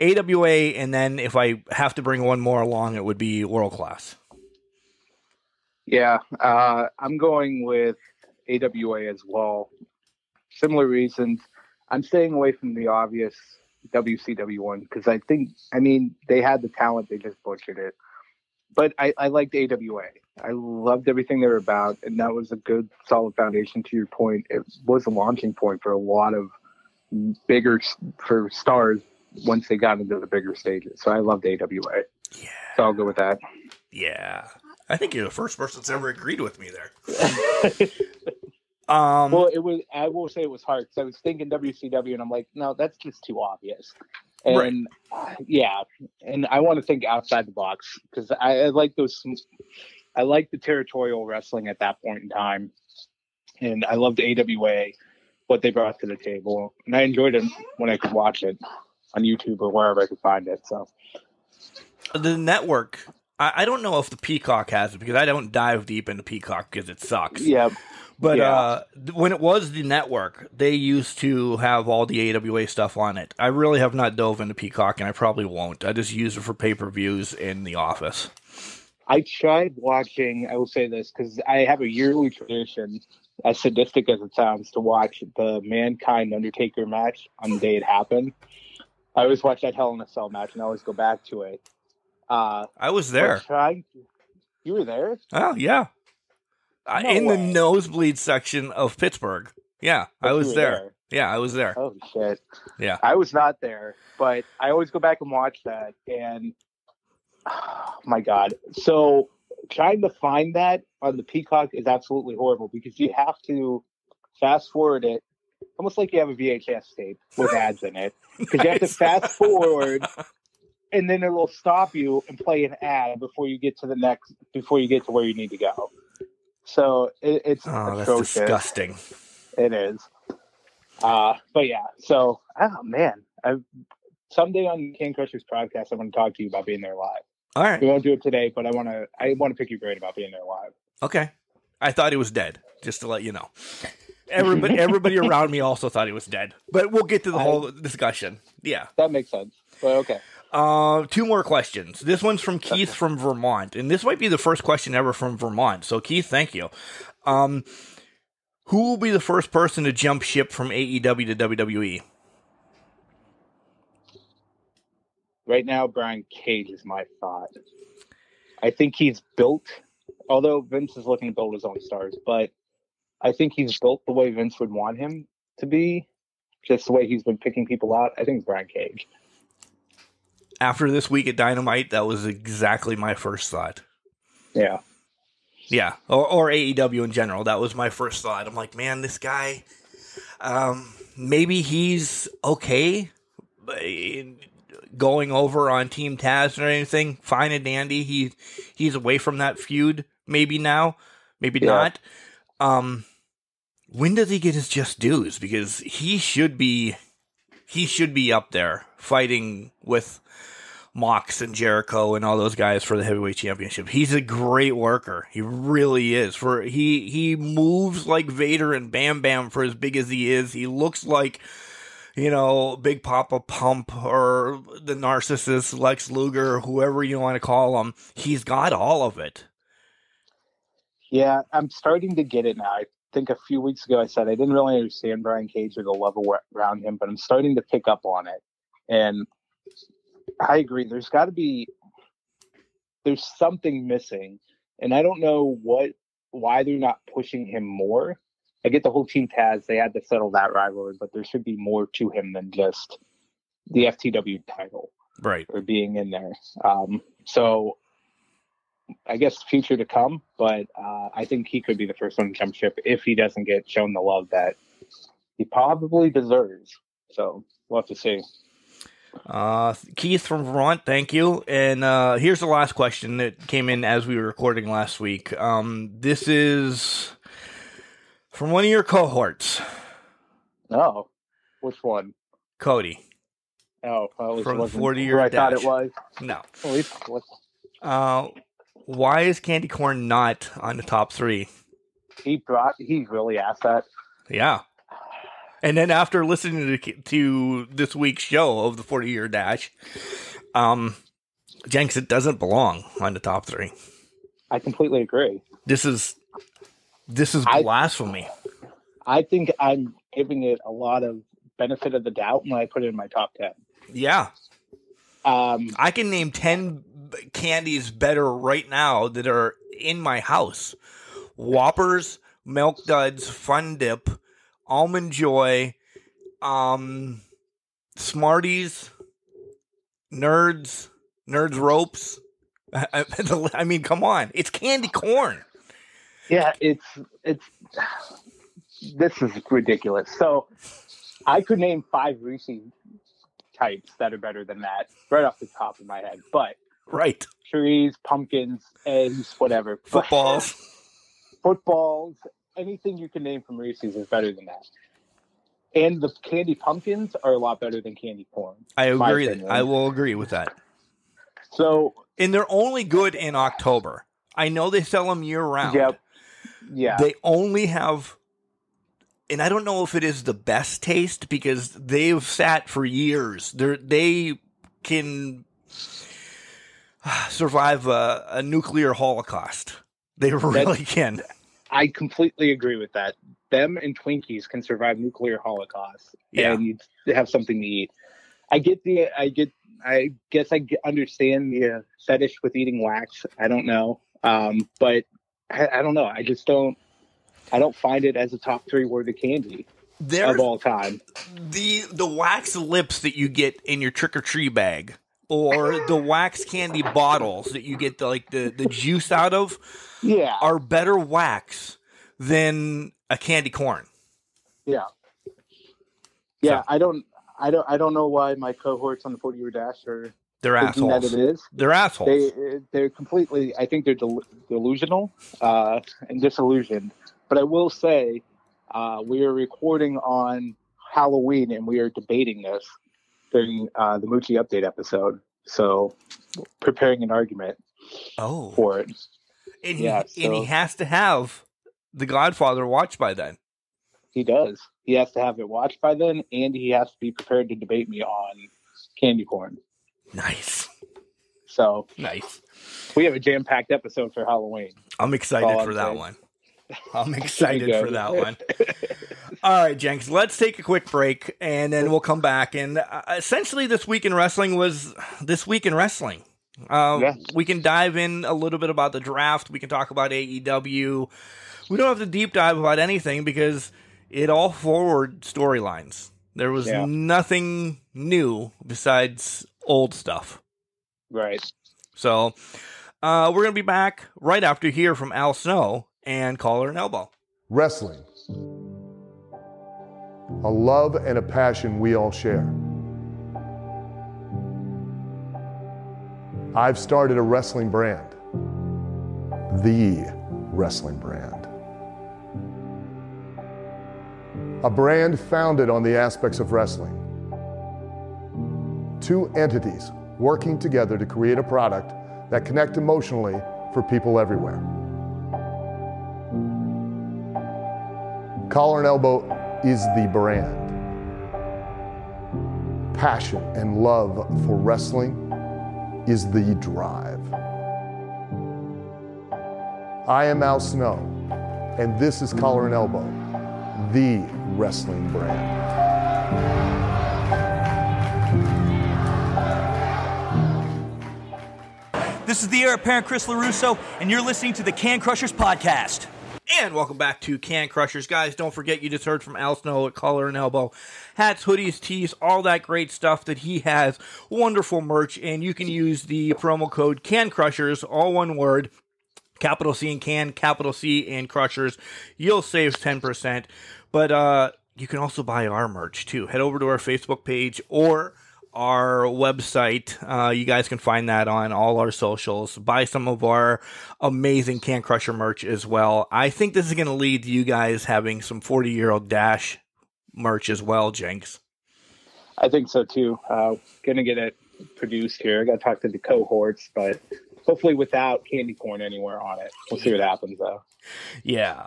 AWA, and then if I have to bring one more along, it would be World Class. Yeah, uh, I'm going with AWA as well. Similar reasons. I'm staying away from the obvious WCW one because I think, I mean, they had the talent, they just butchered it. But I, I liked AWA. I loved everything they were about, and that was a good, solid foundation. To your point, it was a launching point for a lot of bigger for stars once they got into the bigger stages. So I loved AWA. Yeah. So I'll go with that. Yeah. I think you're the first person that's ever agreed with me there. *laughs* Um, Well, it was. I will say it was hard because I was thinking WCW, and I'm like, no, that's just too obvious. And uh, yeah, and I want to think outside the box because I, I like those. I like the territorial wrestling at that point in time, and I loved AWA, what they brought to the table, and I enjoyed it when I could watch it on YouTube or wherever I could find it. So the network, I, I don't know if the Peacock has it because I don't dive deep into Peacock because it sucks. yeah, But Yeah. uh, when it was the network, they used to have all the AWA stuff on it. I really have not dove into Peacock, and I probably won't. I just use it for pay per views in the office. I tried watching. I will say this because I have a yearly tradition, as sadistic as it sounds, to watch the Mankind Undertaker match on the day it happened. I always watch that Hell in a Cell match, and I always go back to it. Uh, I was there. To, you were there. Oh yeah, No in the nosebleed section of Pittsburgh. Yeah, I But you was were there. Yeah, I was there. Oh shit! Yeah. I was not there, but I always go back and watch that, and oh *sighs* my god! So trying to find that on the Peacock is absolutely horrible because you have to fast forward it, almost like you have a VHS tape with ads in it, because you have to *laughs* fast forward, and then it'll stop you and play an ad before you get to the next, before you get to where you need to go. So it, it's Oh, that's disgusting. It is. Uh, but yeah, so oh man, I someday on Can Crushers podcast, I'm going to talk to you about being there live. All right. We won't do it today, but I want to. I want to pick your brain about being there live. Okay. I thought he was dead, just to let you know. Everybody, *laughs* everybody around me also thought he was dead. But we'll get to the I- whole discussion. Yeah. That makes sense. But okay, Uh, two more questions. This one's from Keith from Vermont, and this might be the first question ever from Vermont. So, Keith, thank you. Um, Who will be the first person to jump ship from AEW to WWE? Right now, Brian Cage is my thought. I think he's built, although Vince is looking to build his own stars, but I think he's built the way Vince would want him to be, just the way he's been picking people out. I think it's Brian Cage. After this week at Dynamite, that was exactly my first thought. Yeah. Yeah, or, or AEW in general. That was my first thought. I'm like, man, this guy, um, maybe he's okay going over on Team Taz or anything. Fine and dandy. He he's away from that feud. Maybe now, maybe Yeah. not. Um, when does he get his just dues? Because he should be, he should be up there fighting with Mox and Jericho and all those guys for the heavyweight championship. He's a great worker. He really is. For he he moves like Vader and Bam Bam for as big as he is. He looks like you know, Big Papa Pump or the narcissist Lex Luger, whoever you want to call him. He's got all of it. Yeah, I'm starting to get it now. I think a few weeks ago I said I didn't really understand Brian Cage or the level around him, but I'm starting to pick up on it. And I agree. There's got to be there's something missing, and I don't know what why they're not pushing him more. I get the whole team Taz; they had to settle that rivalry, but there should be more to him than just the FTW title Right. or being in there. Um, so I guess future to come, but uh, I think he could be the first one to jump ship if he doesn't get shown the love that he probably deserves. So we'll have to see. Uh, Keith from Vermont, thank you. And uh, here's the last question that came in as we were recording last week. Um, this is from one of your cohorts, Oh, which one? Cody. Oh, well, From wasn't 40 year I thought it was. No. At least Uh, why is Candy Corn not on the top three? he brought. He really asked that. Yeah. And then after listening to, to this week's show of the 40 year dash, um, Jenks, it doesn't belong on the top three. I completely agree. This is this is I- blasphemy. I think I'm giving it a lot of benefit of the doubt when I put it in my top ten. Yeah, Um, I can name ten candies better right now that are in my house: Whoppers, Milk Duds, Fun Dip, Almond Joy, um, Smarties, Nerds, Nerds Ropes. I, *laughs* I- I mean, come on, it's candy corn. Yeah, it's it's this is ridiculous. So I could name five Reese's types that are better than that right off the top of my head. But Right, trees, pumpkins, eggs, whatever. Footballs. *laughs* footballs, anything you can name from Reese's is better than that. And the candy pumpkins are a lot better than candy corn. I agree. opinion. I will agree with that. So And they're only good in October. I know they sell them year round. Yep. yeah, They only have, and I don't know if it is the best taste because they've sat for years. They they can survive a, a nuclear holocaust. They *laughs* really can. I completely agree with that. Them and Twinkies can survive nuclear holocaust, Yeah. and you have something to eat. I get the, I get, I guess I understand the uh, fetish with eating wax. I don't know, um, but I, I don't know. I just don't. I don't find it as a top three worthy candy There's of all time. the the wax lips that you get in your trick or treat bag, or the wax candy bottles that you get the, like the the juice out of. Yeah, are better wax than a candy corn. yeah, yeah. So- I don't, I don't, I don't know why my cohorts on the forty year dash are They're thinking that it is. They're assholes. they they're completely i think they're del- delusional uh and disillusioned but i will say uh we are recording on halloween and we are debating this during uh the Moochie update episode so preparing an argument oh, for it and he, yeah, and he has to have the Godfather watched by then. he does he has to have it watched by then and he has to be prepared to debate me on candy corn Nice, so nice. we have a jam-packed episode for halloween I'm excited for I'm that saying. one. *laughs* I'm excited for that one. *laughs* All right, Jenks, let's take a quick break and then we'll come back. And uh, essentially, this week in wrestling was this week in wrestling. Uh, Yeah. We can dive in a little bit about the draft. We can talk about AEW. We don't have to deep dive about anything because it all forward storylines. There was Yeah. nothing new besides old stuff. Right. So uh, we're going to be back right after here from Al Snow and Collar and Elbow. Wrestling. A love and a passion we all share. I've started a wrestling brand. The wrestling brand. A brand founded on the aspects of wrestling. Two entities working together to create a product that connect emotionally for people everywhere. Collar and Elbow is the brand. Passion and love for wrestling is the drive. I am Al Snow, and this is Collar and Elbow, the wrestling brand. This is the heir apparent Chris LaRusso, and you're listening to the Can Crushers Podcast. And welcome back to Can Crushers. Guys, don't forget you just heard from Al Snow at Collar and Elbow. Hats, hoodies, tees, all that great stuff that he has. Wonderful merch, and you can use the promo code Can Crushers, all one word, capital C and Can, capital C and Crushers. You'll save 10%. But uh, you can also buy our merch too. Head over to our Facebook page or our website. Uh, you guys can find that on all our socials. Buy some of our amazing Can Crusher merch as well. I think this is going to lead to you guys having some 40 year old Dash merch as well, Jenks. I think so too. Uh, gonna get it produced here. I got to talk to the cohorts, but hopefully without candy corn anywhere on it. We'll see what happens though. Yeah.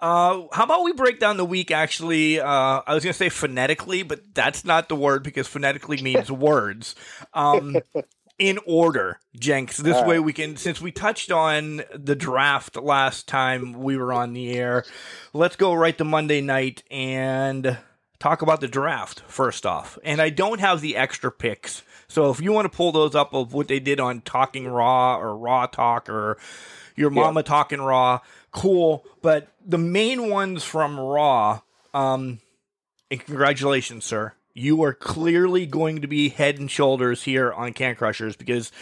Uh, how about we break down the week actually? Uh, I was going to say phonetically, but that's not the word because phonetically means *laughs* words. Um, in order, Jenks. This way we can, since we touched on the draft last time we were on the air, let's go right to Monday night and talk about the draft first off. And I don't have the extra picks. So if you want to pull those up of what they did on Talking Raw or Raw Talk or your mama talking Raw, cool. But the main ones from Raw, um, and congratulations, sir. You are clearly going to be head and shoulders here on Can Crushers because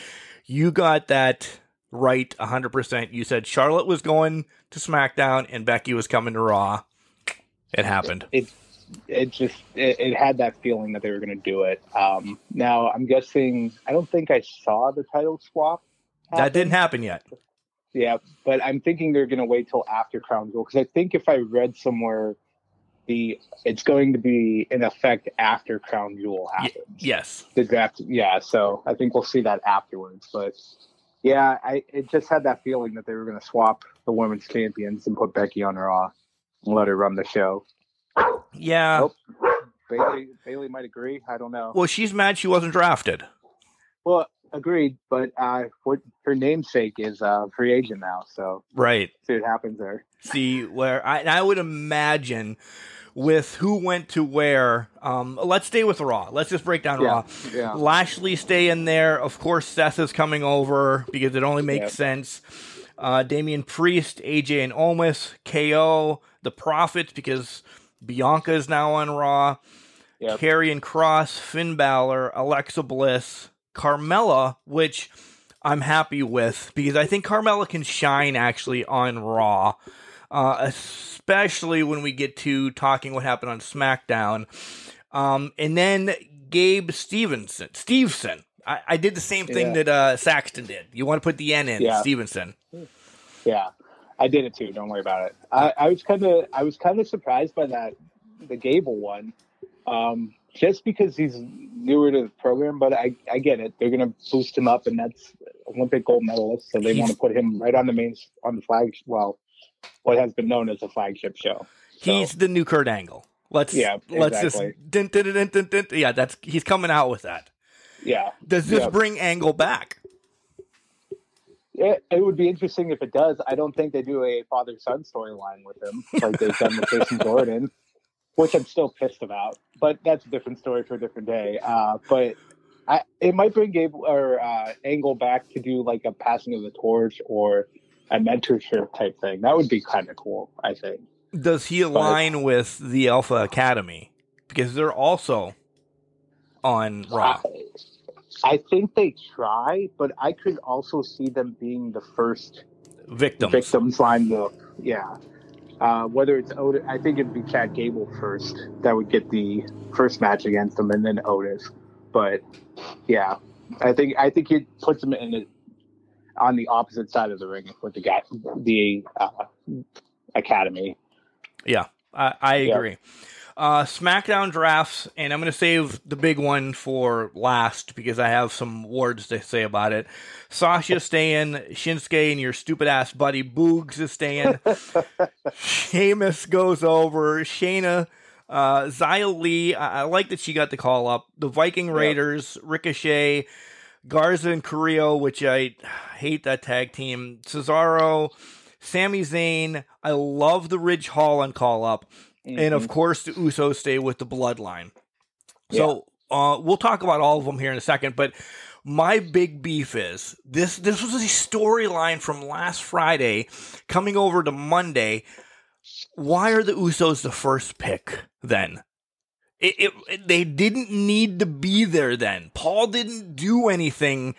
you got that right 100%. You said Charlotte was going to SmackDown and Becky was coming to Raw. It happened. It it just it, it had that feeling that they were going to do it. Um, now I'm guessing I don't think I saw the title swap. That didn't happen yet. Yeah, but I'm thinking they're going to wait till after Crown Jewel because I think if I read somewhere, the it's going to be in effect after Crown Jewel Y- happens. yes. the draft. Yeah, so I think we'll see that afterwards. But yeah, I it just had that feeling that they were going to swap the women's champions and put Becky on Raw and let her run the show. Yeah. Nope. Bayley Bayley might agree. I don't know. Well, she's mad she wasn't drafted. Well, agreed. But uh, what her namesake is uh, free agent now, so Right. see what happens there. see where I, I would imagine with who went to where. Um, let's stay with Raw. Let's just break down Yeah, Raw. yeah. Lashley stay in there. Of course, Seth is coming over because it only makes Yep. sense. Uh, Damian Priest, AJ and Omos, KO, the Profits because Bianca is now on Raw. Yep. Karrion Kross, Finn Balor, Alexa Bliss, Carmella, which I'm happy with because I think Carmella can shine actually on Raw, uh, especially when we get to talking what happened on SmackDown. Um, and then Gabe Stevenson, Stevenson. I, I did the same thing Yeah. that uh, Saxton did. You want to put the N in Yeah. Stevenson. Yeah, I did it too. Don't worry about it. I, I was kind of I was kind of surprised by that the Gable one, um, just because he's newer to the program. But I I get it. They're gonna boost him up, and that's Olympic gold medalist, so they want to put him right on the main on the flag. Well, what has been known as the flagship show. So, He's the new Kurt Angle. Let's Yeah, let's exactly. just yeah. That's he's coming out with that. yeah, Does this Yeah. bring Angle back? It, it would be interesting if it does. I don't think they do a father son storyline with him like they've done with Jason Jordan, which I'm still pissed about. But that's a different story for a different day. Uh, but I, it might bring Gable or uh, Angle back to do like a passing of the torch or a mentorship type thing. That would be kind of cool. I think. Does he align with the Alpha Academy? Because they're also on Raw. I, I think they try, but I could also see them being the first Victims. victims lined up. Yeah. Uh, whether it's Otis, I think it'd be Chad Gable first that would get the first match against him, and then Otis. But yeah, I think I think it puts him in a, on the opposite side of the ring with the guy, the uh, Academy. Yeah, I, I Yeah. Uh, SmackDown drafts, and I'm going to save the big one for last because I have some words to say about it. Sasha staying, Shinsuke and your stupid ass buddy Boogs is staying. *laughs* Sheamus goes over. Shayna, uh, Xia Li, I, I like that she got the call up. The Viking Raiders, Ricochet, Garza and Carrillo, which I hate that tag team. Cesaro, Sami Zayn. I love the Ridge Holland call up. And Mm-hmm. of course, the Usos stay with the bloodline. So uh, we'll talk about all of them here in a second. But my big beef is this: this was a storyline from last Friday coming over to Monday. Why are the Usos the first pick then? It, it, it- they didn't need to be there then. Paul didn't do anything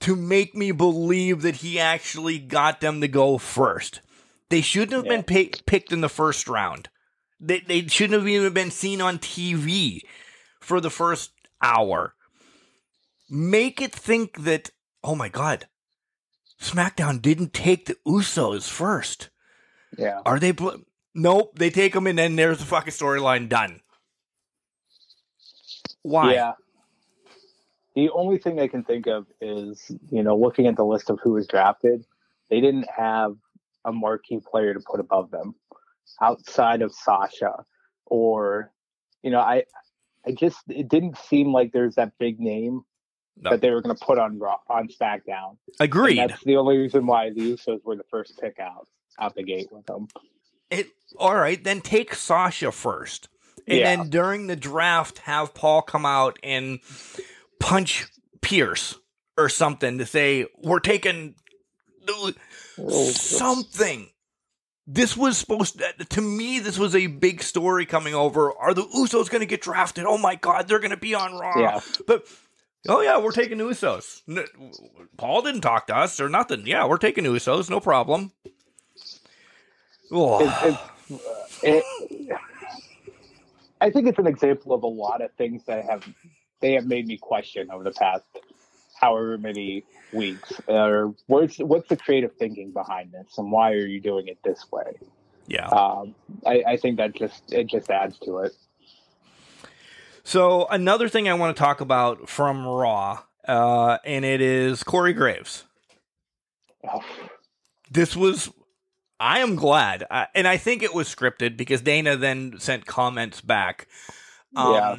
to make me believe that he actually got them to go first. They shouldn't have been pi- picked in the first round. They, they shouldn't have even been seen on TV for the first hour. Make it think that, oh my God, SmackDown didn't take the Usos first. Yeah. Are they? Bl- nope, they take them and then there's the fucking storyline done. Why? Yeah. The only thing I can think of is, you know, looking at the list of who was drafted, they didn't have a marquee player to put above them outside of Sasha or you know, I I just it didn't seem like there's that big name No. that they were going to put on Raw, on SmackDown. And Agreed. that's the only reason why the Usos were the first pick out out the gate with them. It, all right, then take Sasha first. And Yeah. then during the draft, have Paul come out and punch Pearce or something to say, we're taking the- oh, something. This was supposed to, to me, this was a big story coming over. Are the Usos going to get drafted? Oh my God, they're going to be on Raw. Yeah. But, oh yeah, we're taking Usos. Paul didn't talk to us or nothing. Yeah, we're taking Usos, no problem. Oh. It's- it, I think it's an example of a lot of things that have they have made me question over the past however many weeks. Or what's what's the creative thinking behind this, and why are you doing it this way? yeah. Um, I, I think that just it just adds to it. So another thing I want to talk about from Raw, uh, and it is Corey Graves. Oh, This was, I am glad, uh, and I think it was scripted because Dana then sent comments back. Um, Yeah.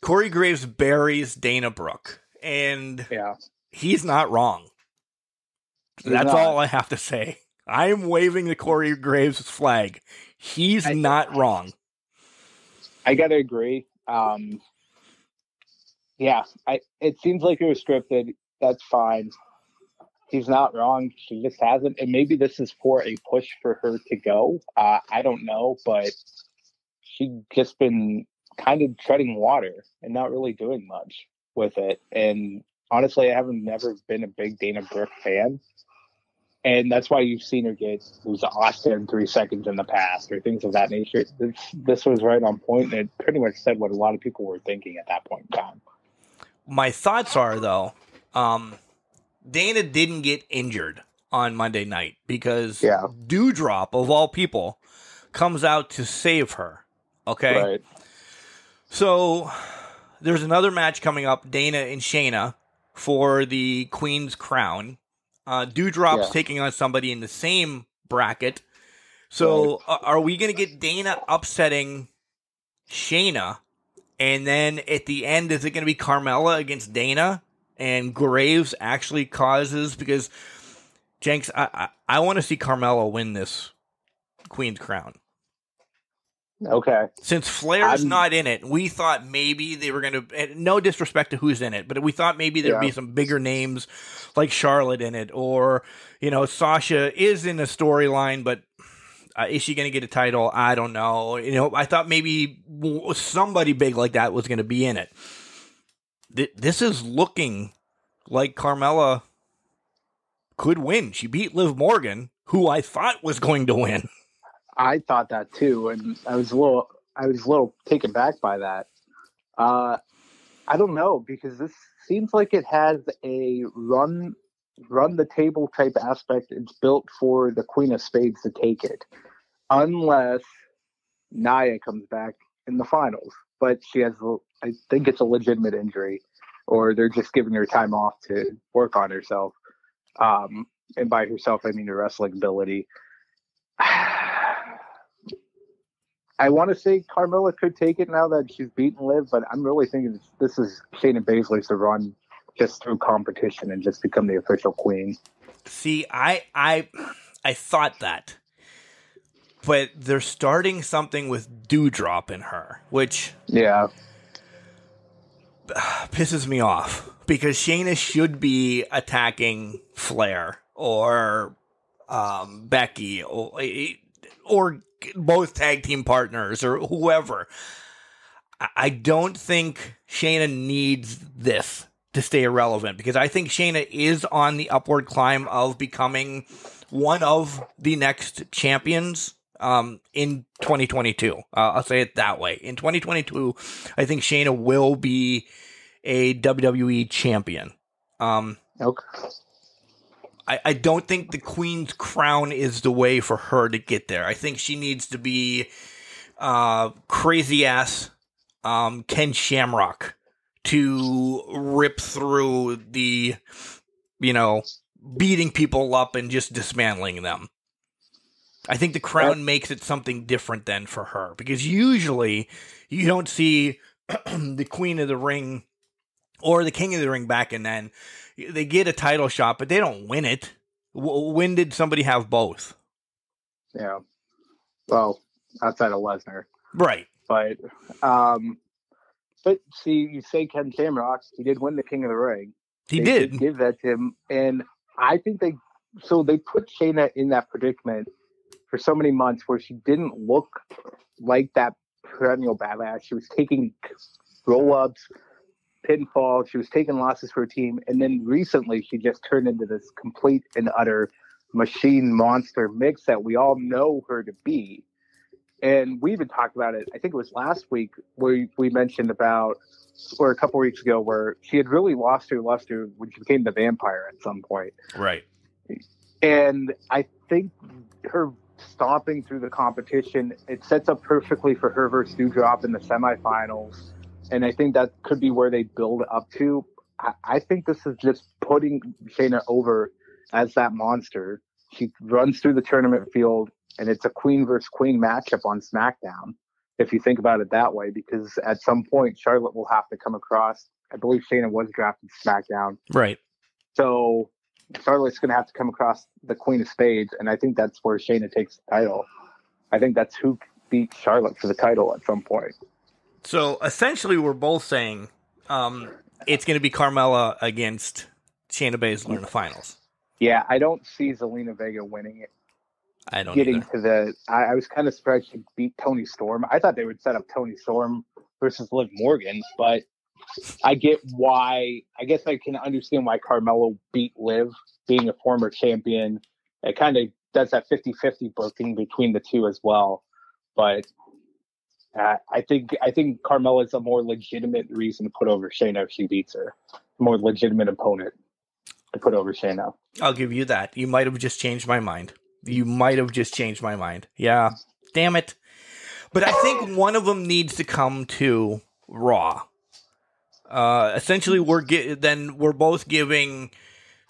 Corey Graves buries Dana Brooke, and yeah, he's not wrong. He's That's not. all I have to say. I am waving the Corey Graves flag. He's I- not wrong. I gotta agree. Um, yeah, I it seems like it was scripted. That's fine. He's not wrong. She just hasn't, and maybe this is for a push for her to go. Uh, I don't know, but she just been kind of treading water and not really doing much with it. And honestly, I haven't never been a big Dana Brooke fan. And that's why you've seen her get lose to Austin three seconds in the past or things of that nature. This, this was right on point, and it pretty much said what a lot of people were thinking at that point in time. my thoughts are though, um, Dana didn't get injured on Monday night because Yeah. Doudrop of all people comes out to save her. Okay, Right. so there's another match coming up, Dana and Shayna for the Queen's crown. Uh, Doudrop's Yeah. taking on somebody in the same bracket. So uh, are we going to get Dana upsetting Shayna? And then at the end, is it going to be Carmella against Dana? And Graves actually causes because Jenks, I I, I want to see Carmella win this Queen's crown. Okay. Since Flair's I'm- not in it, we thought maybe they were going to. No disrespect to who's in it, but we thought maybe there'd be some bigger names like Charlotte in it, or you know, Sasha is in the storyline, but uh, is she going to get a title? I don't know. You know, I thought maybe somebody big like that was going to be in it. Th- This is looking like Carmella could win. She beat Liv Morgan, who I thought was going to win. *laughs* I thought that too, and I was a little, I was a little taken back by that. Uh, I don't know because this seems like it has a run, run the table type aspect. It's built for the Queen of Spades to take it, unless Nia comes back in the finals. But she has, I think it's a legitimate injury, or they're just giving her time off to work on herself. Um, and by herself, I mean her wrestling ability. *sighs* I want to say Carmella could take it now that she's beaten Liv, but I'm really thinking this is Shayna Baszler's to run just through competition and just become the official queen. See, I I I thought that. But they're starting something with Doudrop in her, which Yeah, *sighs* pisses me off because Shayna should be attacking Flair or um, Becky or, or both tag team partners or whoever. I- don't think Shayna needs this to stay irrelevant because I think Shayna is on the upward climb of becoming one of the next champions um, in 2022. Uh, I'll say it that way. In 2022, I think Shayna will be a WWE champion. Um, okay. I, I don't think the Queen's crown is the way for her to get there. I think she needs to be uh, crazy ass um, Ken Shamrock to rip through the, you know, beating people up and just dismantling them. I think the crown makes it something different then for her because usually you don't see *clears throat* the Queen of the Ring or the King of the Ring back and then they get a title shot, but they don't win it. W- when did somebody have both? Yeah. Well, outside of Lesnar, Right. but um, but see, you say Ken Shamrock, he did win the King of the Ring. He They did. give that to him, and I think they so they put Shayna in that predicament for so many months where she didn't look like that perennial badass. She was taking roll ups, pinfall. She was taking losses for her team, and then recently she just turned into this complete and utter machine monster mix that we all know her to be. And we even talked about it. I think it was last week where we mentioned about, or a couple weeks ago, where she had really lost her luster when she became the vampire at some point. Right. And I think her stomping through the competition, it sets up perfectly for her versus Doudrop in the semifinals. And I think that could be where they build up to. I, I think this is just putting Shayna over as that monster. She runs through the tournament field, and it's a queen versus queen matchup on SmackDown. If you think about it that way, because at some point Charlotte will have to come across. I believe Shayna was drafted SmackDown, Right. so Charlotte's going to have to come across the Queen of Spades, and I think that's where Shayna takes the title. I think that's who beats Charlotte for the title at some point. So essentially, we're both saying um, it's going to be Carmella against Shayna Baszler in the finals. Yeah, I don't see Zelina Vega winning it. I don't Getting either. to the, I, I was kind of surprised she beat Toni Storm. I thought they would set up Toni Storm versus Liv Morgan, but I get why. I guess I can understand why Carmelo beat Liv, being a former champion. It kind of does that 50-50 booking between the two as well. But uh, I think I think Carmella is a more legitimate reason to put over Shayna if she beats her. More legitimate opponent to put over Shayna. I'll give you that. You might have just changed my mind. You might have just changed my mind. Yeah. Damn it. But I think one of them needs to come to Raw. Uh, essentially, we're gi- then we're both giving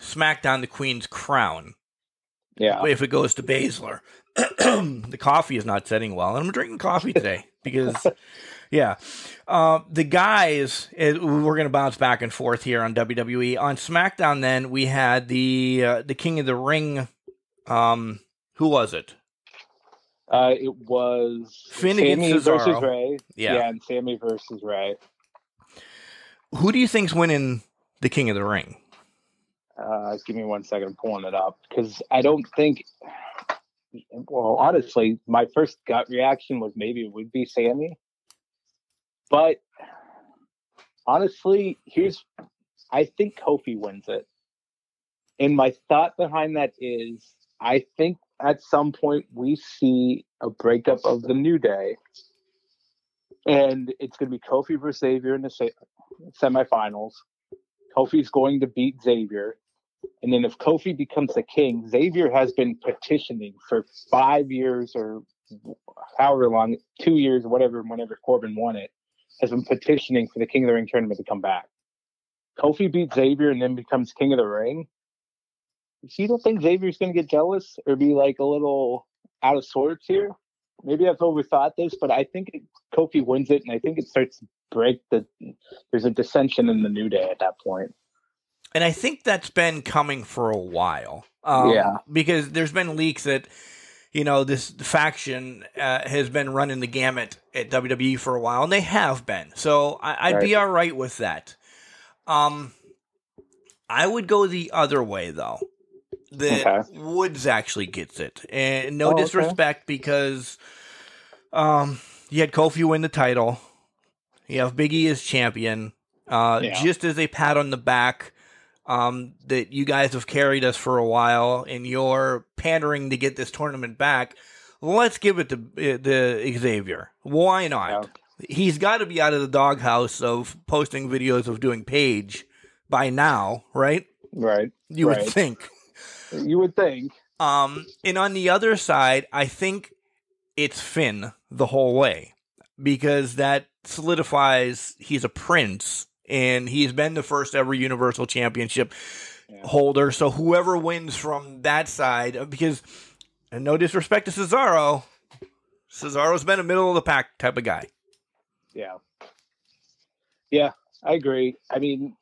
SmackDown the Queen's crown. Yeah. if it goes to Baszler. *clears throat* the coffee is not setting well, and I'm drinking coffee today because Yeah. Uh, the guys, it, we're going to bounce back and forth here on WWE. On SmackDown, then we had the uh, the King of the Ring. Um, who was it? Uh, it was Finn Sami versus. Ray. Yeah. and Sami versus Ray. Who do you think's winning the King of the Ring? Uh, give me one second, I'm pulling it up because I don't think. Well, honestly, my first gut reaction was maybe it would be Sami, but honestly, here's I think Kofi wins it, and my thought behind that is I think at some point we see a breakup of the New Day, and it's going to be Kofi versus Xavier in the se- semifinals. Kofi's going to beat Xavier. And then if Kofi becomes the king, Xavier has been petitioning for five years or however long, two years whatever, whenever Corbin won it, has been petitioning for the King of the Ring tournament to come back. Kofi beats Xavier and then becomes King of the Ring. You don't think Xavier's going to get jealous or be like a little out of sorts here? Maybe I've overthought this, but I think Kofi wins it, and I think it starts to break the. There's a dissension in the New Day at that point. And I think that's been coming for a while. Um, Yeah. Because there's been leaks that, you know, this faction uh, has been running the gamut at WWE for a while, and they have been. So I, I'd be all right with that. Um, I would go the other way, though. That Okay. Woods actually gets it. And no Oh, okay. disrespect, because um, you had Kofi win the title. You have Biggie as champion. Uh, Yeah. Just as a pat on the back um, that you guys have carried us for a while and you're pandering to get this tournament back. Let's give it to, uh, to Xavier. Why not? He's got to be out of the doghouse of posting videos of doing Page by now, right? Right. You would think. You would think. Um, and on the other side, I think it's Finn the whole way because that solidifies he's a prince and he's been the first ever Universal Championship holder. So whoever wins from that side, because and no disrespect to Cesaro, Cesaro's been a middle of the pack type of guy. Yeah. Yeah, I agree. I mean,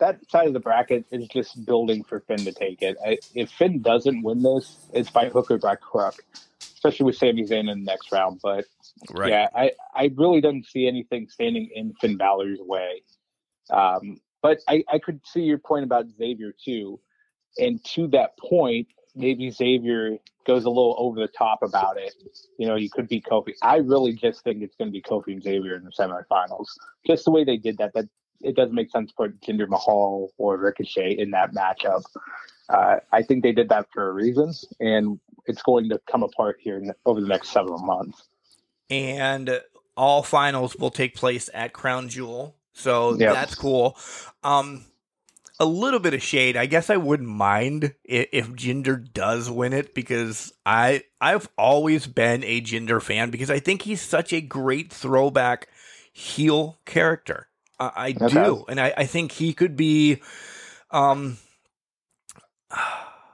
that side of the bracket is just building for Finn to take it. I, if Finn doesn't win this, it's by hook or by crook, especially with Sami Zayn in the next round. But Right. yeah, I, I really don't see anything standing in Finn Balor's way. Um, but I, I could see your point about Xavier too. And to that point, maybe Xavier goes a little over the top about it. You know, you could be Kofi. I really just think it's going to be Kofi and Xavier in the semifinals. Just the way they did that, that it doesn't make sense to put Jinder Mahal or Ricochet in that matchup. Uh, I think they did that for a reason, and it's going to come apart here in, over the next several months. and all finals will take place at Crown Jewel. So Yep. that's cool. Um, a little bit of shade. I guess I wouldn't mind if, if Jinder does win it because I I've always been a Jinder fan because I think he's such a great throwback heel character. I, I Okay. do, and I, I think he could be, um,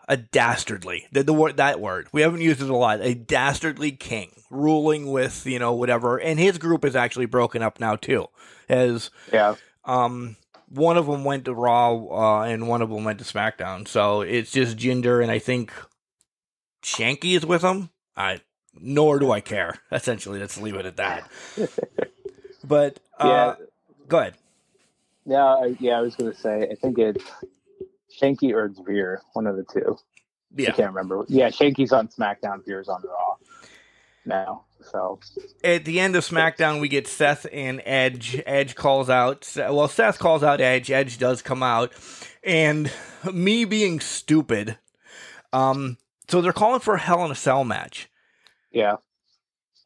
a dastardly the, the word that word. We haven't used it a lot. A dastardly king ruling with you know whatever. And his group is actually broken up now too. As Yeah. um one of them went to raw uh, and one of them went to smackdown. So it's just Jinder and i think shanky is with him. I nor do i care essentially. Let's leave it at that. *laughs* But uh Yeah. go ahead. Yeah, I, yeah, I was going to say, I think it's Shanky or Veer, one of the two. I can't remember. Yeah, Shanky's on SmackDown, Veer's on Raw now. So, at the end of SmackDown, we get Seth and Edge. Edge calls out. Well, Seth calls out Edge. Edge does come out, and me being stupid. Um, so they're calling for a Hell in a Cell match. yeah.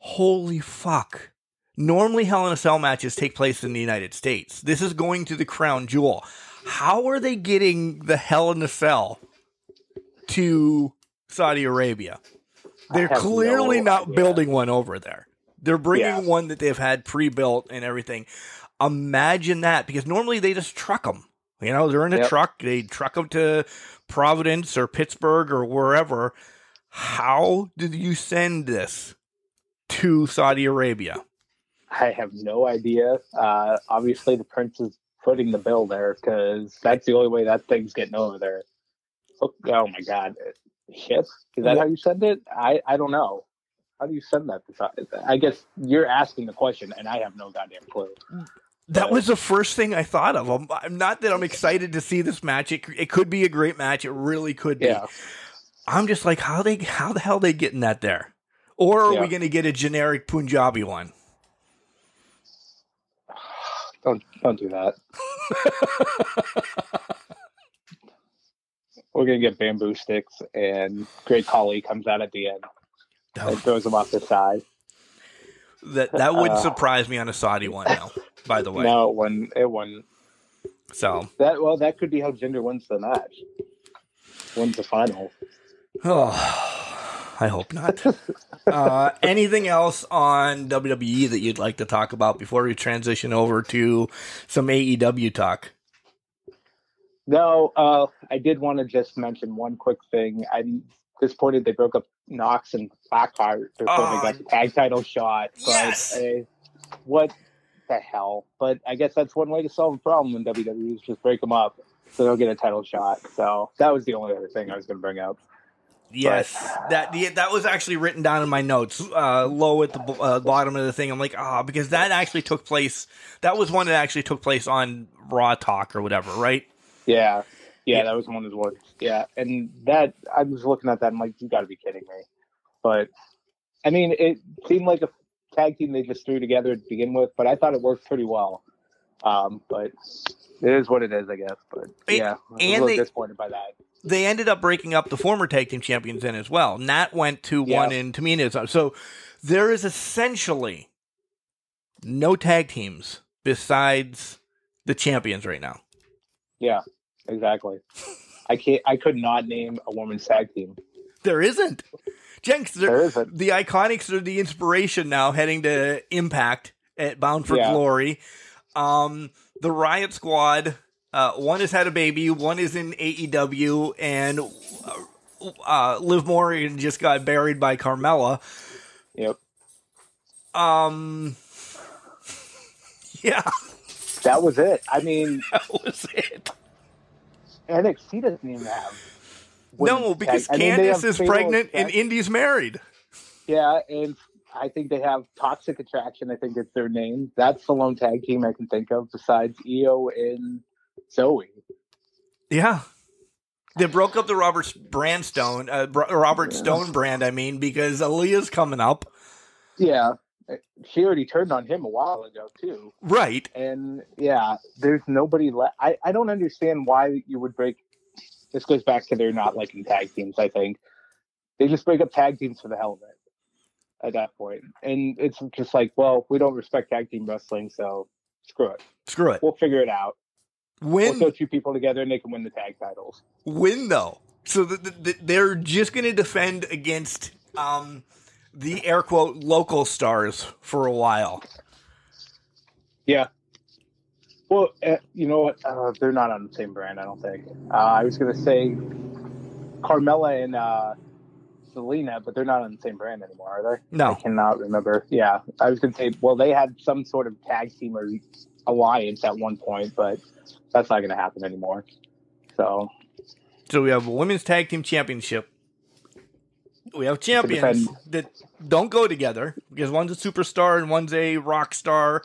Holy fuck! Normally, Hell in a Cell matches take place in the United States. This is going to the Crown Jewel. How are they getting the Hell in a Cell to Saudi Arabia? They're clearly no not building one over there. They're bringing Yeah. one that they've had pre-built and everything. Imagine that because normally they just truck them. You know, they're in a Yep. truck. They truck them to Providence or Pittsburgh or wherever. How did you send this to Saudi Arabia? I have no idea. Uh, obviously, the prince is footing the bill there because that's the only way that thing's getting over there. Oh, oh my god, ship? Is that how you send it? I I don't know. How do you send that? I guess you're asking the question, and I have no goddamn clue. That was the first thing I thought of. I'm, not that I'm excited to see this match. It, it could be a great match. It really could be. Yeah. I'm just like, how they, how the hell they getting that there? Or are Yeah. we going to get a generic Punjabi one? Don't don't do that. *laughs* We're gonna get bamboo sticks, and Great Khali comes out at the end and throws them off the side. That that wouldn't Uh, surprise me on a Saudi one, now. By the way, No, it won. It won. so That well, that could be how Jinder wins the match. Wins the final. *sighs* oh, I hope not. uh, anything else on WWE that you'd like to talk about before we transition over to some AEW talk? No, uh, I did want to just mention one quick thing. I'm disappointed they broke up Knox and Blackheart before Oh, they got the tag title shot. But yes! uh, what the hell? But I guess that's one way to solve a problem in WWE is just break them up so they'll get a title shot. So that was the only other thing I was going to bring up. Yes, that the, that was actually written down in my notes, uh, low at the uh, bottom of the thing. I'm like, ah, because that actually took place. That was one that actually took place on Raw Talk or whatever, right? Yeah. Yeah, Yeah. that was one of the ones. Yeah. And that, I was looking at that, I'm like, you got to be kidding me. But, I mean, it seemed like a tag team they just threw together to begin with, but I thought it worked pretty well. Um, but it is what it is, I guess. But And- yeah, I was a little they- disappointed by that. They ended up breaking up the former tag team champions in as well. Nat went to Yeah. one in Tamina's. So there is essentially no tag teams besides the champions right now. Yeah, exactly. I can't, I could not name a women's tag team. There isn't. Jenks, there, There isn't. the IIconics are the inspiration now, heading to Impact at Bound for Yeah. Glory. Um, the Riot Squad, uh, one has had a baby, one is in AEW, and uh, uh, Liv Morgan just got buried by Carmella. Yep. Um, *laughs* yeah, That was it. I mean, *laughs* that was it. NXT doesn't even have. No, because I mean, Candice have is pregnant and Indi's married. Yeah, and I think they have Toxic Attraction. I think it's their name. That's the lone tag team I can think of besides Io and Zoey. Yeah. They broke up the Robert Brandstone, uh, Br- Robert Stone brand, I mean, because Aliyah's coming up. Yeah, she already turned on him a while ago too. Right. And yeah, there's nobody left. I I don't understand why you would break. This goes back to they're not liking tag teams. I think they just break up tag teams for the hell of it. At that point, and it's just like, well, we don't respect tag team wrestling, so screw it. Screw it. We'll figure it out. We'll Win, throw two people together and they can win the tag titles. win though. So th- th- th- they're just going to defend against um, the air quote local stars for a while. Yeah. Well, uh, you know what? Uh, they're not on the same brand, I don't think. Uh, I was going to say Carmella and uh, Zelina, but they're not on the same brand anymore, are they? No. I cannot remember. Yeah. I was going to say, well, they had some sort of tag team or alliance at one point, but that's not going to happen anymore. So, So we have a women's tag team championship. We have champions that don't go together because one's a superstar and one's a rock star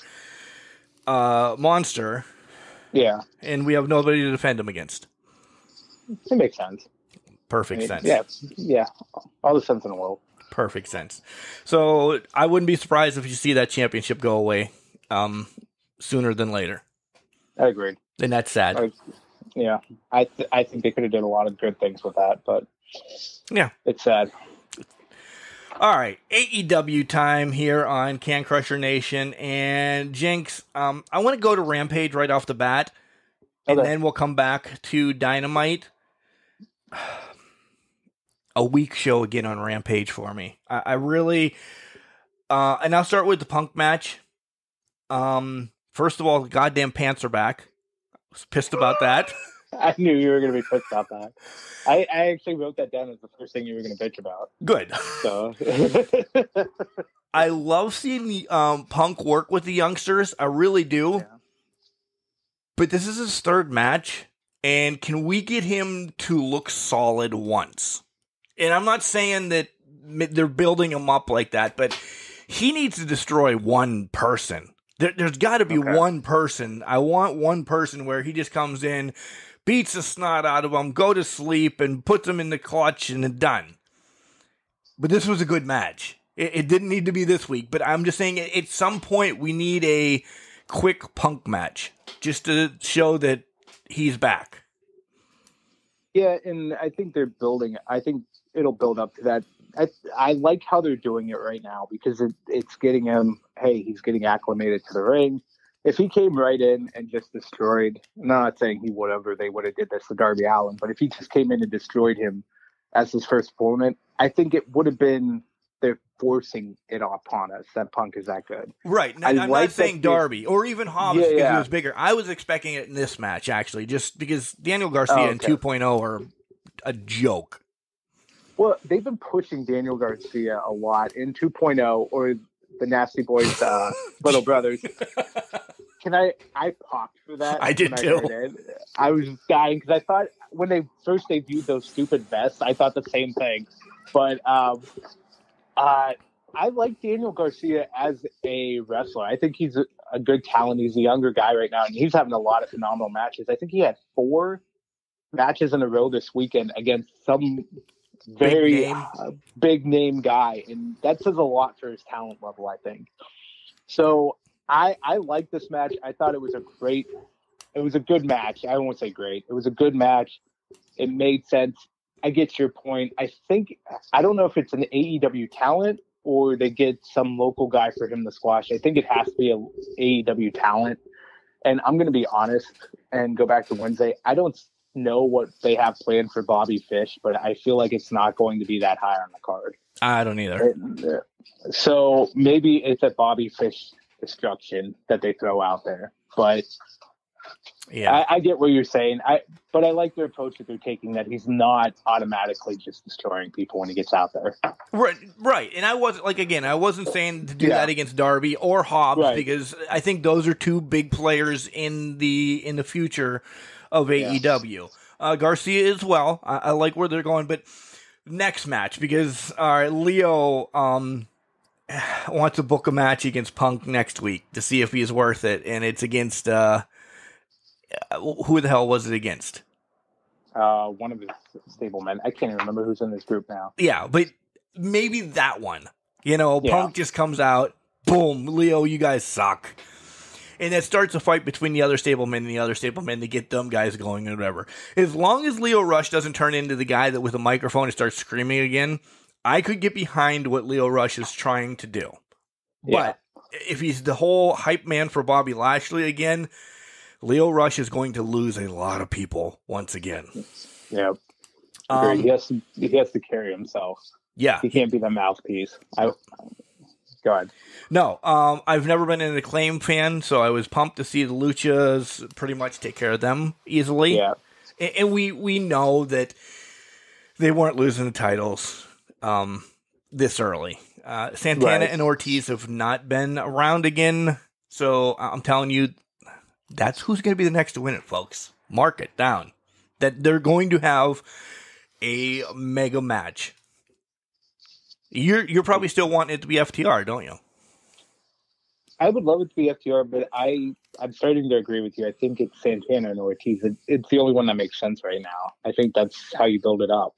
uh, monster, yeah, and we have nobody to defend them against. it makes sense. I Perfect mean, sense. Yeah. Yeah. All the sense in the world. Perfect sense. So I wouldn't be surprised if you see that championship go away um, sooner than later. I agree. And that's sad. I, yeah, I th- I think they could have done a lot of good things with that, but Yeah. it's sad. All right, AEW time here on Can Crusher Nation and Jenks. Um, I want to go to Rampage right off the bat, and Okay. then we'll come back to Dynamite. *sighs* A weak show again on Rampage for me. I, I really, uh, and I'll start with the Punk match. Um, first of all, the goddamn pants are back. I was pissed about that. *laughs* I knew you were going to be pissed about that. I, I actually wrote that down as the first thing you were going to bitch about. Good. So *laughs* I love seeing the um, Punk work with the youngsters. I really do. Yeah. But this is his third match, and can we get him to look solid once? And I'm not saying that they're building him up like that, but he needs to destroy one person. There, there's got to be Okay. one person. I want one person where he just comes in, beats the snot out of them, go to sleep, and puts them in the clutch, and done. But this was a good match. It, it didn't need to be this week, but I'm just saying at at some point we need a quick punk match just to show that he's back. Yeah, and I think they're building. I think it'll build up to that. I I like how they're doing it right now because it, it's getting him. Hey, he's getting acclimated to the ring. If he came right in and just destroyed, I'm not saying he would have or they would have did this to Darby Allin, but if he just came in and destroyed him as his first opponent, I think it would have been they're forcing it upon us that Punk is that good. Right. And I I'm like not saying Darby or even Hobbs Yeah, because yeah. he was bigger. I was expecting it in this match, actually, just because Daniel Garcia Oh, and 2.0 are a joke. Well, they've been pushing Daniel Garcia a lot in 2.0 or the Nasty Boys uh, little brothers. *laughs* Can I? I popped for that. I did too. it. I was dying because I thought when they first debuted those stupid vests, I thought the same thing. But um, uh, I like Daniel Garcia as a wrestler. I think he's a, a good talent. He's a younger guy right now, and he's having a lot of phenomenal matches. I think he had four matches in a row this weekend against some very name. uh, big name guy, and that says a lot for his talent level. I think. So I I like this match. I thought it was a great, it was a good match. I won't say great. It was a good match. It made sense. I get your point. I think I don't know if it's an AEW talent or they get some local guy for him to squash. I think it has to be a AEW talent. And I'm going to be honest and go back to Wednesday. I don't know what they have planned for Bobby Fish, but I feel like it's not going to be that high on the card. I don't either. So maybe it's a Bobby Fish destruction that they throw out there. But Yeah. I, I get what you're saying. I but I like their approach that they're taking that he's not automatically just destroying people when he gets out there. Right, right. And I wasn't like again, I wasn't saying to do Yeah. that against Darby or Hobbs Right. because I think those are two big players in the in the future of AEW. Uh, Garcia as well. I, I like where they're going, but next match because right, Lio um *sighs* wants to book a match against Punk next week to see if he's worth it, and it's against uh who the hell was it against? Uh, one of his stablemen. I can't even remember who's in this group now. Yeah, but maybe that one. You know, Yeah. Punk just comes out, boom, Lio, you guys suck. And it starts a fight between the other stablemen and the other stablemen to get them guys going and whatever. As long as Lio Rush doesn't turn into the guy that with a microphone and starts screaming again, I could get behind what Lio Rush is trying to do. Yeah. But if he's the whole hype man for Bobby Lashley again, Lio Rush is going to lose a lot of people once again. Yeah, Um, he has to he has to carry himself. yeah, He can't be the mouthpiece. I go ahead. No, um, I've never been an acclaim fan, so I was pumped to see the Luchas pretty much take care of them easily. Yeah, And, and we we know that they weren't losing the titles um, this early. Uh, Santana Right. and Ortiz have not been around again, so I'm telling you, that's who's going to be the next to win it, folks. Mark it down. That they're going to have a mega match. You're you're probably still wanting it to be FTR, don't you? I would love it to be FTR, but I I'm starting to agree with you. I think it's Santana and Ortiz. It, it's the only one that makes sense right now. I think that's how you build it up.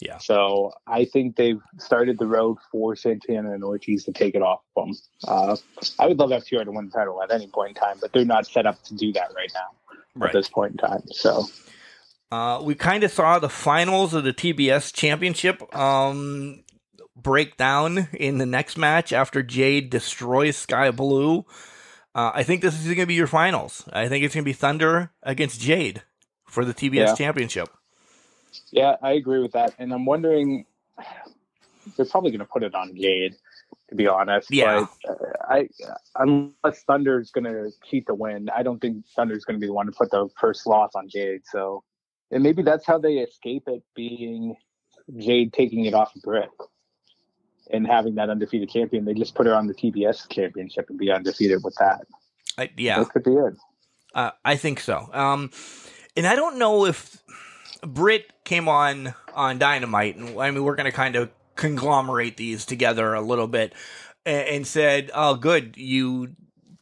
Yeah. So I think they've started the road for Santana and Ortiz to take it off of them. Uh, I would love FTR to win the title at any point in time, but they're not set up to do that right now at this point in time. So Uh, we kind of saw the finals of the TBS championship um, break down in the next match after Jade destroys Skye Blue. Uh, I think this is going to be your finals. I think it's going to be Thunder against Jade for the TBS Yeah. championship. yeah, I agree with that. And I'm wondering, they're probably going to put it on Jade, to be honest. Yeah. But uh, I, unless Thunder's going to cheat the win, I don't think Thunder's going to be the one to put the first loss on Jade. So, and maybe that's how they escape it being Jade taking it off of Britt. And having that undefeated champion. They just put her on the TBS championship and be undefeated with that. I, yeah, That could be it. Uh, I think so. Um, and I don't know if Britt came on on Dynamite, and I mean we're going to kind of conglomerate these together a little bit, and, and said, "Oh, good, you."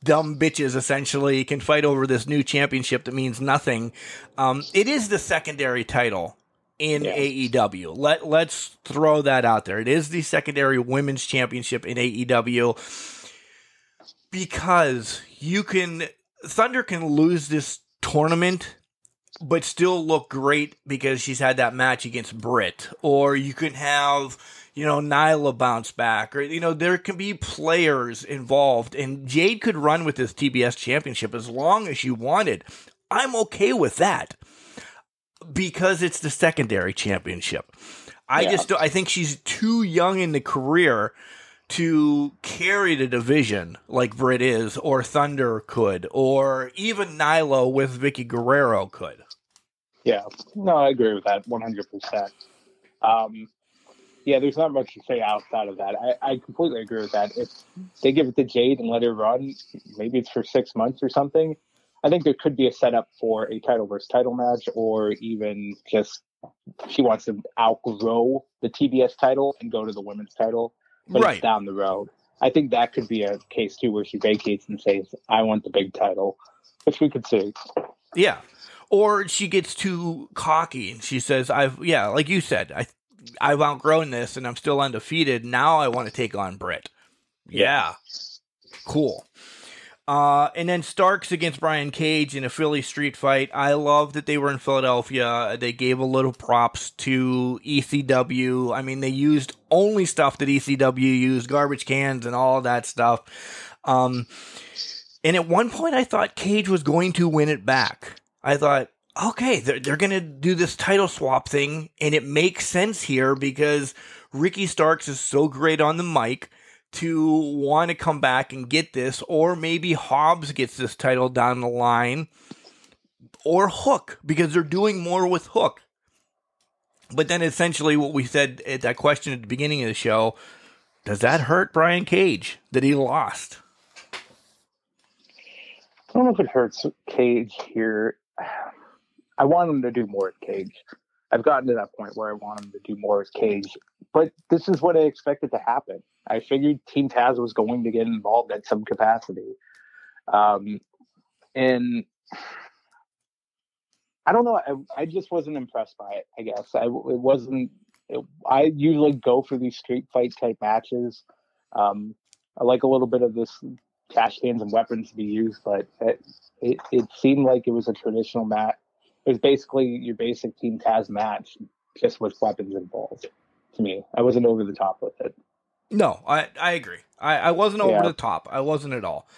Dumb bitches essentially can fight over this new championship that means nothing. Um, it is the secondary title in Yeah. AEW. Let let's throw that out there. It is the secondary women's championship in AEW because you can Thunder can lose this tournament but still look great because she's had that match against Britt or you can have you know Nyla bounce back or you know there can be players involved and Jade could run with this TBS championship as long as she wanted. I'm okay with that because it's the secondary championship. I Yeah. just don't- I think she's too young in the career to carry the division like Britt is, or Thunder could, or even Nyla with Vickie Guerrero could. Yeah, no, I agree with that 100%. Um, yeah, there's not much to say outside of that. I, I completely agree with that. If they give it to Jade and let her run, maybe it's for six months or something. I think there could be a setup for a title versus title match, or even just she wants to outgrow the TBS title and go to the women's title, but Right. it's down the road. I think that could be a case too, where she vacates and says, "I want the big title," which we could see. Yeah. Or she gets too cocky and she says, I've, yeah, like you said, I, I've outgrown this and I'm still undefeated. Now I want to take on Britt. Yeah. Cool. Uh, and then Starks against Brian Cage in a Philly street fight. I love that they were in Philadelphia. They gave a little props to ECW. I mean, they used only stuff that ECW used, garbage cans and all that stuff. Um, and at one point, I thought Cage was going to win it back. I thought, okay, they're, they're going to do this title swap thing, and it makes sense here because Ricky Starks is so great on the mic to want to come back and get this, or maybe Hobbs gets this title down the line, or Hook, because they're doing more with Hook. But then essentially, what we said at that question at the beginning of the show does that hurt Brian Cage that he lost? I don't know if it hurts Cage here. I want him to do more with Cage. I've gotten to that point where I want him to do more with Cage, but this is what I expected to happen. I figured Team Taz was going to get involved at some capacity, um, and I don't know. I, I just wasn't impressed by it. I guess I it wasn't. It, I usually go for these street fight type matches. Um, I like a little bit of this cash cans and weapons to be used, but it, it, it seemed like it was a traditional match. It was basically your basic Team Taz match, just with weapons involved. To me, I wasn't over the top with it. No, I, I agree. I, I wasn't over Yeah. the top. I wasn't at all.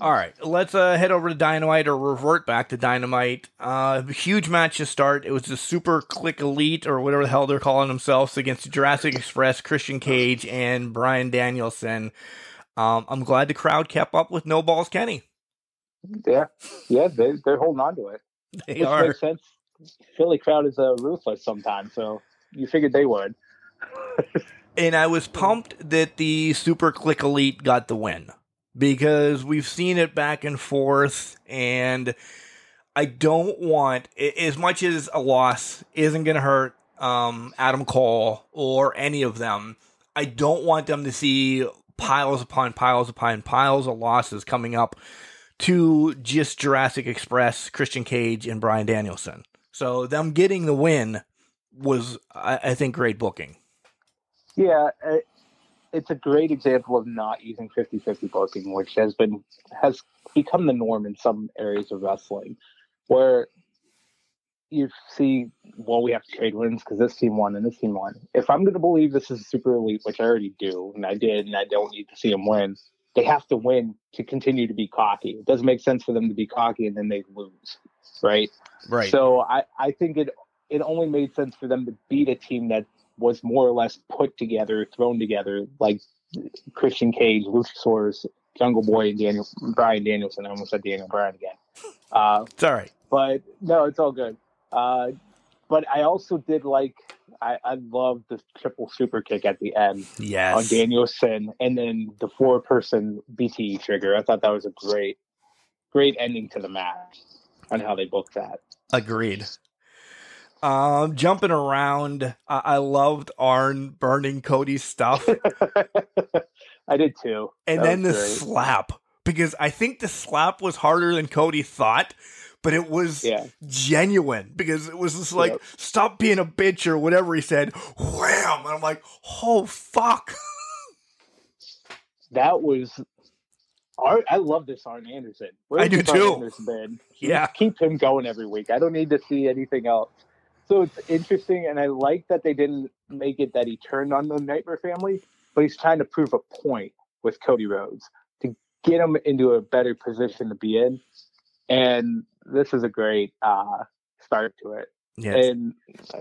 All right, let's uh, head over to Dynamite or revert back to Dynamite. Uh, huge match to start. It was the Super Click Elite or whatever the hell they're calling themselves against Jurassic Express, Christian Cage, and Bryan Danielson. Um, I'm glad the crowd kept up with No Balls Kenny. Yeah, yeah, they, they're holding on to it. *laughs* They Which are. makes sense. Philly crowd is uh, ruthless sometimes, so you figured they would. *laughs* and I was pumped that the Super Click Elite got the win because we've seen it back and forth, and I don't want as much as a loss isn't going to hurt um, Adam Cole or any of them. I don't want them to see piles upon piles upon piles of losses coming up to just Jurassic Express, Christian Cage, and Bryan Danielson. So them getting the win was, I, I think, great booking. Yeah, it's a great example of not using 50-50 booking, which has been has become the norm in some areas of wrestling, where you see, well, we have to trade wins because this team won and this team won. If I'm going to believe this is super elite, which I already do, and I did, and I don't need to see them win, they have to win to continue to be cocky. It doesn't make sense for them to be cocky and then they lose, right? Right. So I, I think it it only made sense for them to beat a team that was more or less put together, thrown together, like Christian Cage, Luchasaurus, Jungle Boy, and Daniel Bryan Danielson. I almost said Daniel Bryan again. Uh, it's all right. but no, it's all good. Uh, but I also did like I, I love the triple super kick at the end on Danielson, and then the four person BTE trigger. I thought that was a great, great ending to the match on how they booked that. Agreed. Um, jumping around, I, I loved Arn burning Cody's stuff, *laughs* I did too. and That then the great. slap because I think the slap was harder than Cody thought, but it was Yeah. genuine because it was just like Yep. "stop being a bitch" or whatever he said. Wham! And I'm like, oh fuck. *laughs* That was. Ar- I love this Arn Anderson. Where's I do too. Anderson been? Yeah. keep him going every week. I don't need to see anything else. So it's interesting, and I like that they didn't make it that he turned on the Nightmare family, but he's trying to prove a point with Cody Rhodes to get him into a better position to be in. And this is a great uh, start to it. Yeah. And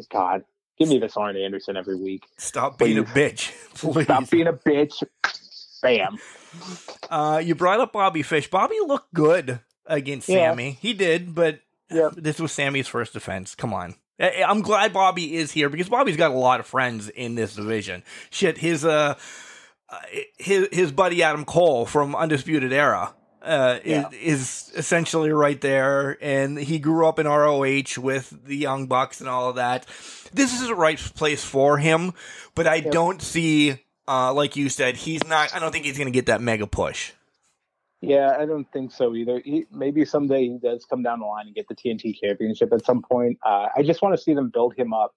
God, give me this Arn Anderson every week. Stop being a bitch, *laughs* please. Stop being a bitch. Bam. Uh, you brought up Bobby Fish. Bobby looked good against Yeah. Sammy. He did, but Yep. this was Sammy's first defense. Come on. I'm glad Bobby is here because Bobby's got a lot of friends in this division. Shit, his uh, uh, his his buddy Adam Cole from Undisputed Era uh, Yeah. is, is essentially right there, and he grew up in ROH with the Young Bucks and all of that. This is the right place for him, but I don't see, uh, like you said, he's not. I don't think he's going to get that mega push. Yeah, I don't think so either. He, maybe someday he does come down the line and get the TNT championship at some point. Uh, I just want to see them build him up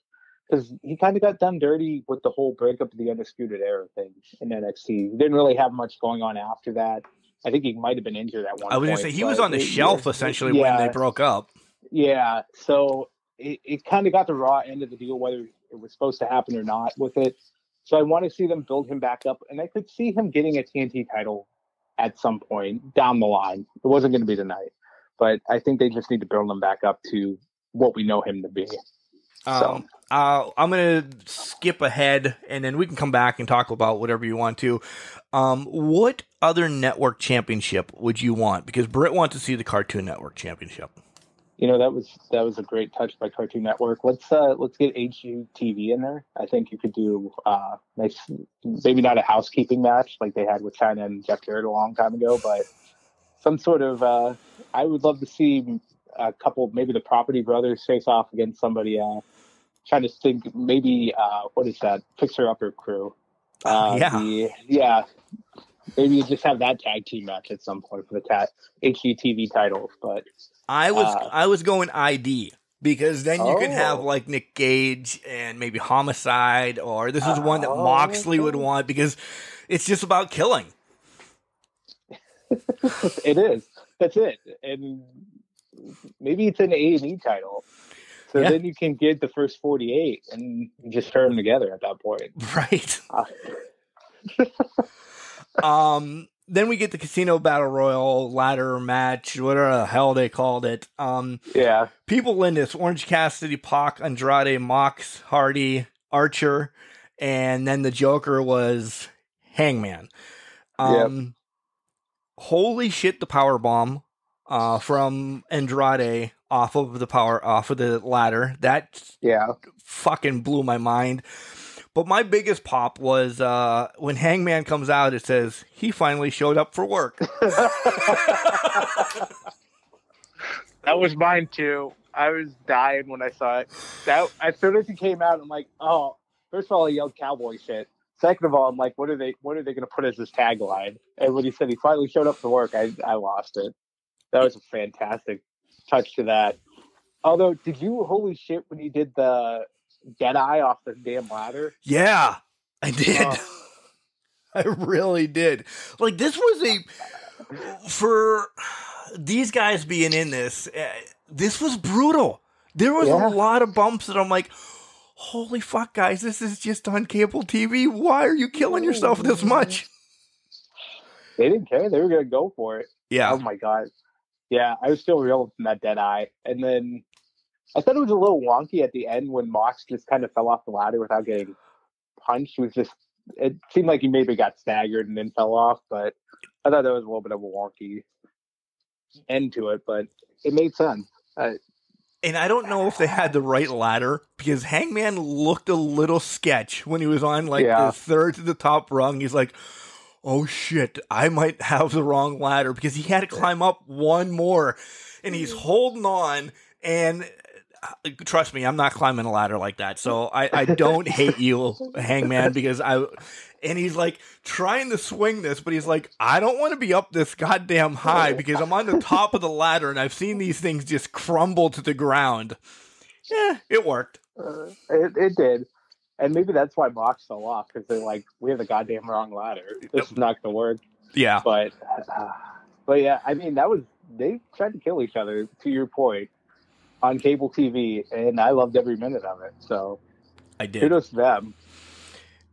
because he kind of got done dirty with the whole breakup of the Undisputed Era thing in NXT. He didn't really have much going on after that. I think he might have been injured at one I was going to say he was on the it- shelf essentially when yeah, they broke up. Yeah, so it, it kind of got the raw end of the deal, whether it was supposed to happen or not with it. So I want to see them build him back up, and I could see him getting a TNT title at some point down the line. It wasn't going to be tonight, but I think they just need to build him back up to what we know him to be. Um, uh, I'm gonna skip ahead, and then we can come back and talk about whatever you want to. Um, what other network championship would you want? Because Britt wants to see the Cartoon Network championship. You know that was that was a great touch by Cartoon Network. Let's uh let's get HGTV in there. I think you could do uh nice, maybe not a housekeeping match like they had with Chyna and Jeff Jarrett a long time ago, but some sort of. uh I would love to see a couple, maybe the Property Brothers face off against somebody. uh Trying to think, maybe uh what is that? Fixer Upper Crew. Uh, yeah. the- yeah. Maybe you just have that tag team match at some point for the ta- HGTV titles, but I was Uh, I was going ID because then you can have Oh. like Nick Gage and maybe Homicide, or this is one that Oh, Moxley would want because it's just about killing. *laughs* it is. That's it. And maybe it's an A and E title. So Yeah. then you can get the first forty eight and just turn them together at that point. *laughs* Right. Uh, *laughs* um then we get the casino battle royal ladder match whatever the hell they called it um yeah. people in this orange cassidy Pac, andrade mox hardy archer and then the joker was hangman um holy shit the power bomb uh from andrade off of the power off of the ladder that Yeah. fucking blew my mind. But my biggest pop was uh, when Hangman comes out. It says he finally showed up for work. *laughs* That was mine too. I was dying when I saw it. That as soon as he came out, I'm like, oh. First of all, he yelled cowboy shit. Second of all, I'm like, what are they? What are they going to put as his tagline? And when he said he finally showed up for work, I I lost it. That was a fantastic touch to that. Although, did you holy shit when he did the dead eye off the damn ladder? yeah, I did. Oh. *laughs* I really did. Like this was a for these guys being in this. Uh, this was brutal. There was Yeah. a lot of bumps that I'm like, holy fuck, guys! This is just on cable TV. Why are you killing yourself this much? They didn't care. They were going to go for it. Yeah, Oh my god. Yeah, I was still real from that dead eye. And then I thought it was a little wonky at the end when Mox just kind of fell off the ladder without getting punched. It was just it seemed like he maybe got staggered and then fell off, but I thought that was a little bit of a wonky end to it, but it made sense. Uh, And I don't know if they had the right ladder because Hangman looked a little sketch when he was on like Yeah. the third to the top rung. He's like, oh shit, I might have the wrong ladder because he had to climb up one more and he's holding on. And trust me, I'm not climbing a ladder like that. So I, I don't hate you, Hangman, because I. And he's like trying to swing this, but he's like, I don't want to be up this goddamn high because I'm on the top of the ladder and I've seen these things just crumble to the ground. Yeah, it worked. Uh, it, it did. And maybe that's why Mox fell off because they're like, we have the goddamn wrong ladder. This is not going to work. Yeah. But, uh, but yeah, I mean, that was they tried to kill each other. To your point, on cable TV, and I loved every minute of it. So I did. kudos to them.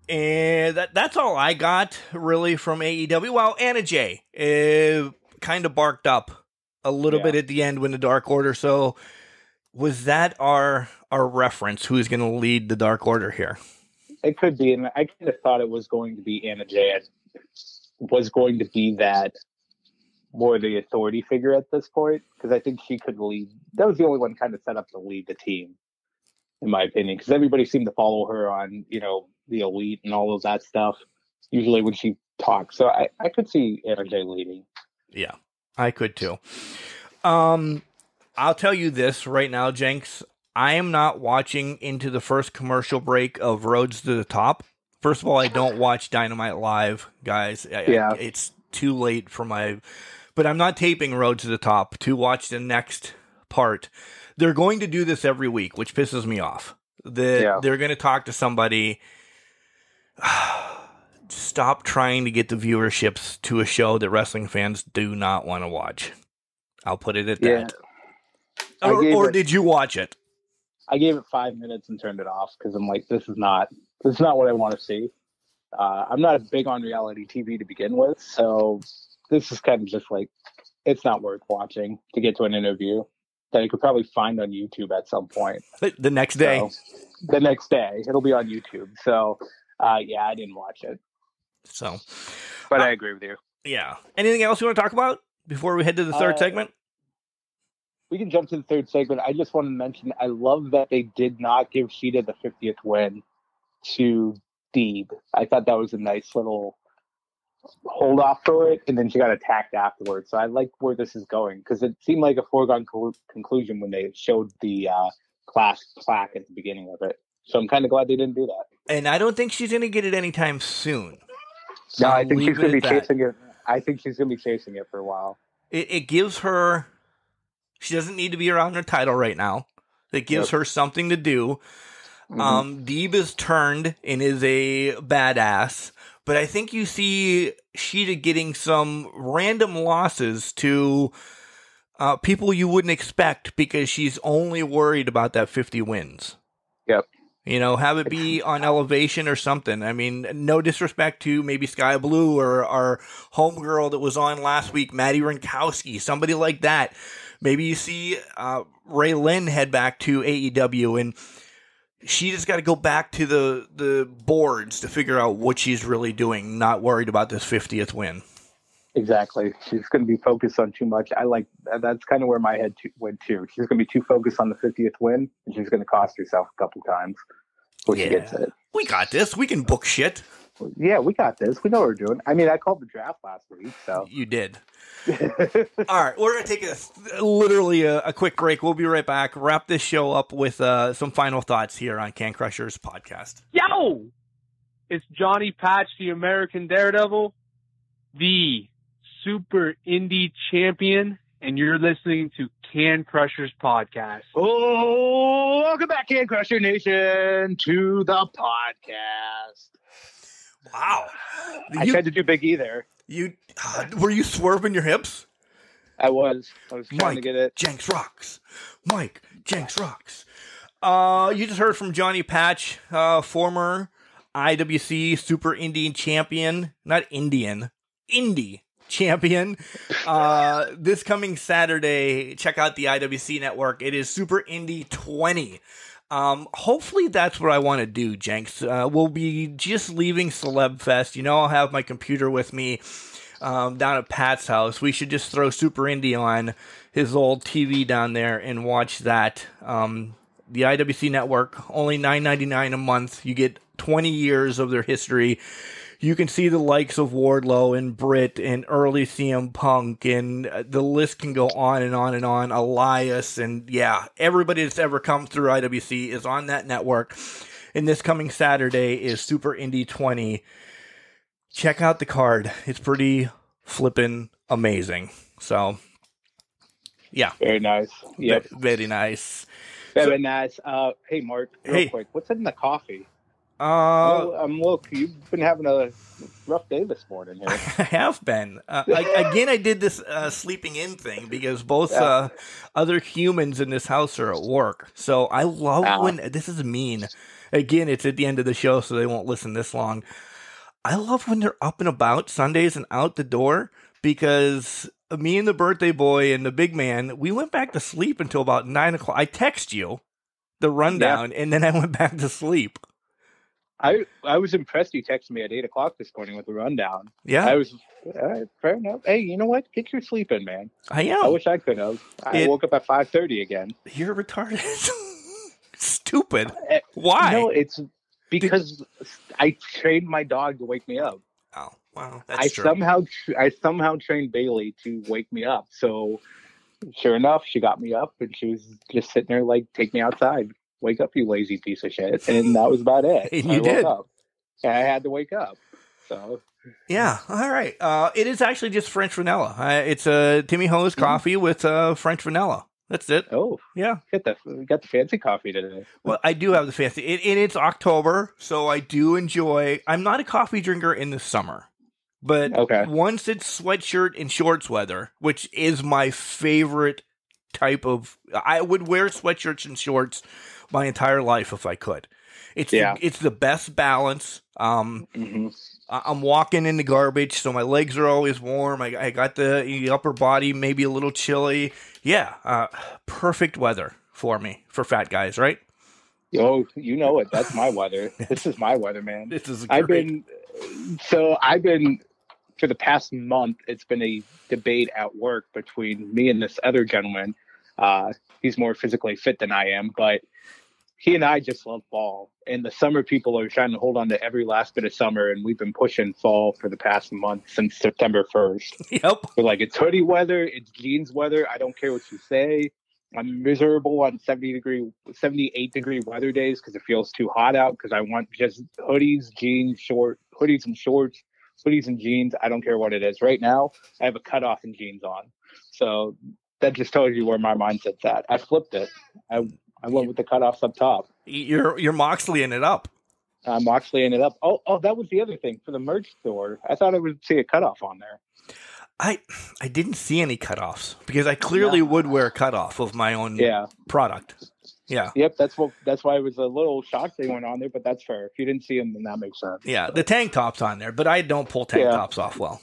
And that that's all I got really from AEW. Well, Anna Jay uh, kind of barked up a little Yeah. bit at the end when the Dark Order. So was that our our reference? Who's going to lead the Dark Order here? It could be, and I kind of thought it was going to be Anna Jay. Was going to be that more the authority figure at this point because I think she could lead. That was the only one kind of set up to lead the team, in my opinion, because everybody seemed to follow her on you know the elite and all of that stuff. Usually when she talks, so I, I could see Anna Jay leading. Yeah, I could too. Um, I'll tell you this right now, Jenks. I am not watching into the first commercial break of Roads to the Top. First of all, I don't watch Dynamite Live, guys. I- I- Yeah. it's too late for my. But I'm not taping Road to the Top to watch the next part. They're going to do this every week, which pisses me off. The, Yeah. They're going to talk to somebody. *sighs* Stop trying to get the viewerships to a show that wrestling fans do not want to watch. I'll put it at Yeah. that. Or, or it- did you watch it? I gave it five minutes and turned it off because I'm like, this is not this is not what I want to see. Uh, I'm not big on reality TV to begin with, so this is kind of just like it's not worth watching to get to an interview that you could probably find on YouTube at some point. The- next day. So, the next day, it'll be on YouTube. So, uh, yeah, I didn't watch it, So, but Uh, I agree with you. yeah. Anything else you want to talk about before we head to the third Uh, segment? We can jump to the third segment. I just want to mention I love that they did not give Shida the 50th win to Deeb. I thought that was a nice little hold off for it, and then she got attacked afterwards. So I like where this is going because it seemed like a foregone co- conclusion when they showed the uh, class plaque at the beginning of it. So I'm kind of glad they didn't do that. And I don't think she's going to get it anytime soon. No, I think she's going to be that. chasing it. I think she's going to be chasing it for a while. It, it gives her. She doesn't need to be around her title right now. It gives Yep. her something to do. Mhm. Um, Deeb is turned and is a badass, but I think you see Shida getting some random losses to uh, people you wouldn't expect because she's only worried about that 50 wins. Yep. You know, have it be on elevation or something. I mean, no disrespect to maybe Skye Blue or our homegirl that was on last week, Maddie Rinkowski, somebody like that. Maybe you see uh, Ray Lynn head back to AEW and she just got to go back to the the boards to figure out what she's really doing. Not worried about this fiftieth win. Exactly. She's going to be focused on too much. I like that's kind of where my head to, went to. She's going to be too focused on the 50th win, and she's going to cost herself a couple times before she gets it. We got this. We can book shit. Yeah, we got this. We know what we're doing. I mean, I called the draft last week, so. You did. *laughs* All right, we're gonna take a literally a, a quick break. We'll be right back. Wrap this show up with uh, some final thoughts here on Can Crushers podcast. Yo! It's Johnny Patch, the American Daredevil, the super indie champion, and you're listening to Can Crushers Podcast. oh, welcome back, Can Crusher Nation, to the podcast. Wow, I you tried to do Big E there. you uh, were you swerving your hips? I was. I was trying to get it. Jenks rocks. Mike Jenks rocks. Uh, you just heard from Johnny Patch, uh, former IWC Super Indian champion, not Indian, indie champion. Uh, this coming Saturday, check out the IWC network. It is Super Indie 20. Um, hopefully that's what I want to do, Jenks. Uh, we'll be just leaving Celeb Fest. You know, I'll have my computer with me um, down at Pat's house. We should just throw Super Indie on his old TV down there and watch that. Um, the IWC network, only nine ninety nine a month. You get twenty years of their history. You can see the likes of Wardlow and Britt and early CM Punk, and uh, the list can go on and on and on. Elias, and yeah, everybody that's ever come through IWC is on that network. And this coming Saturday is Super Indie 20. Check out the card. It's pretty flippin' amazing. So, yeah, Very nice. Yep. ve- very nice. Very nice. Uh, hey, Mark, real Hey. quick. What's in the coffee? Uh, oh, um, look, you've been having a rough day this morning here. *laughs* I have been. Uh, I, again, I did this uh, sleeping in thing because both Yeah. uh, other humans in this house are at work. So I love Ah. when this is mean. Again, it's at the end of the show, so they won't listen this long. I love when they're up and about Sundays and out the door because me and the birthday boy and the big man, we went back to sleep until about nine o'clock. I text you the rundown, and then I went back to sleep. I I was impressed you texted me at eight o'clock this morning with a rundown. Yeah, I was right, fair enough. Hey, you know what? Get your sleep in, man. I am. I wish I could have. I It- woke up at five thirty again. You're retarded. *laughs* Stupid. Eh, Why? No, it's because I trained my dog to wake me up. Oh, wow. I That's true. somehow I somehow trained Bailey to wake me up. So sure enough, she got me up and she was just sitting there like, "Take me outside, wake up, you lazy piece of shit." And that was about it. *laughs* I you woke did. Up. And I had to wake up. So yeah. All right. Uh, it is actually just French vanilla. Uh, it's a uh, Timmy Ho's coffee with uh, French vanilla. That's it. oh, Yeah. get the got the fancy coffee today. Well, I do have the fancy. It, and it's October, so I do enjoy. I'm not a coffee drinker in the summer, but Okay. once it's sweatshirt and shorts weather, which is my favorite type of, I would wear sweatshirts and shorts my entire life if I could. It's Yeah. the, it's the best balance. Um, hmm I- I'm walking in the garbage, so my legs are always warm. I, I got the, the upper body maybe a little chilly. Yeah, uh, perfect weather for me for fat guys, right? Oh, you know it. That's my weather. this is my weather, man. *laughs* This is I've been so I've been for the past month. It's been a debate at work between me and this other gentleman. Uh, he's more physically fit than I am, but he and I just love fall. And the summer people are trying to hold on to every last bit of summer, and we've been pushing fall for the past month since September first. *laughs* Yep. We're like, it's hoodie weather, it's jeans weather. I don't care what you say. I'm miserable on 70 degree, 78 degree weather days because it feels too hot out. Because I want just hoodies, jeans, short hoodies and shorts, hoodies and jeans. I don't care what it is. Right now, I have a cutoff and jeans on. So that just tells you where my mindset's at. I flipped it. I I went with the cutoffs up top. You're you're Moxley in it up. Um, actually it up. Oh, oh, that was the other thing for the merch store. I thought I would see a cutoff on there. I I didn't see any cutoffs because I clearly No. would wear a cutoff of my own Yeah. product. Yeah. Yep, that's what that's why I was a little shocked they went on there, but that's fair. If you didn't see them, then that makes sense. Yeah, the tank top's on there, but I don't pull tank Yeah. tops off well.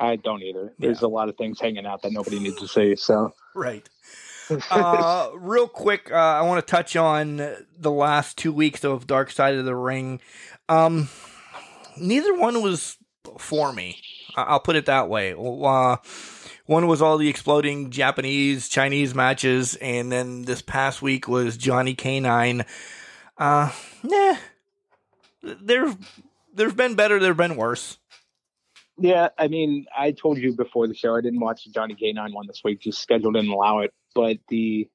I don't either. There's a lot of things hanging out that nobody needs to see. So Right. Uh, real quick, uh, I want to touch on the last two weeks of Dark Side of the Ring. Um, neither one was for me. I- I'll put it that way. Uh, one was all the exploding Japanese, Chinese matches, and then this past week was Johnny K9. Uh, nah. There, there's been better. There've been worse. yeah, I mean, I told you before the show I didn't watch Johnny K nine one this week. Just schedule didn't allow it. But the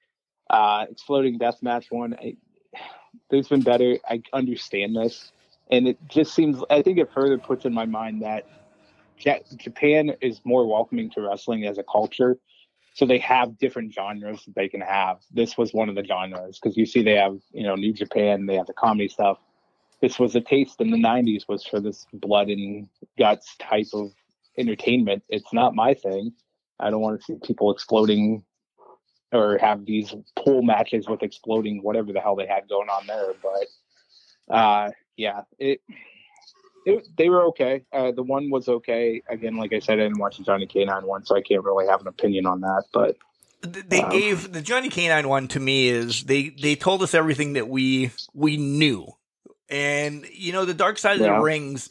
uh, exploding death match one, I, there's been better. I understand this, and it just seems. I think it further puts in my mind that Ja- Japan is more welcoming to wrestling as a culture. So they have different genres that they can have. This was one of the genres because you see they have, you know, New Japan, they have the comedy stuff. This was a taste in the 90s was for this blood and guts type of entertainment. It's not my thing. I don't want to see people exploding or have these pool matches with exploding whatever the hell they had going on there. But uh, yeah, it, it they were okay. Uh, the one was okay. Again, like I said, I didn't watch the Johnny K9 one, so I can't really have an opinion on that. But They Wow. gave the Johnny K9 one to me is they they told us everything that we we knew, and you know the Dark Side of the Rings.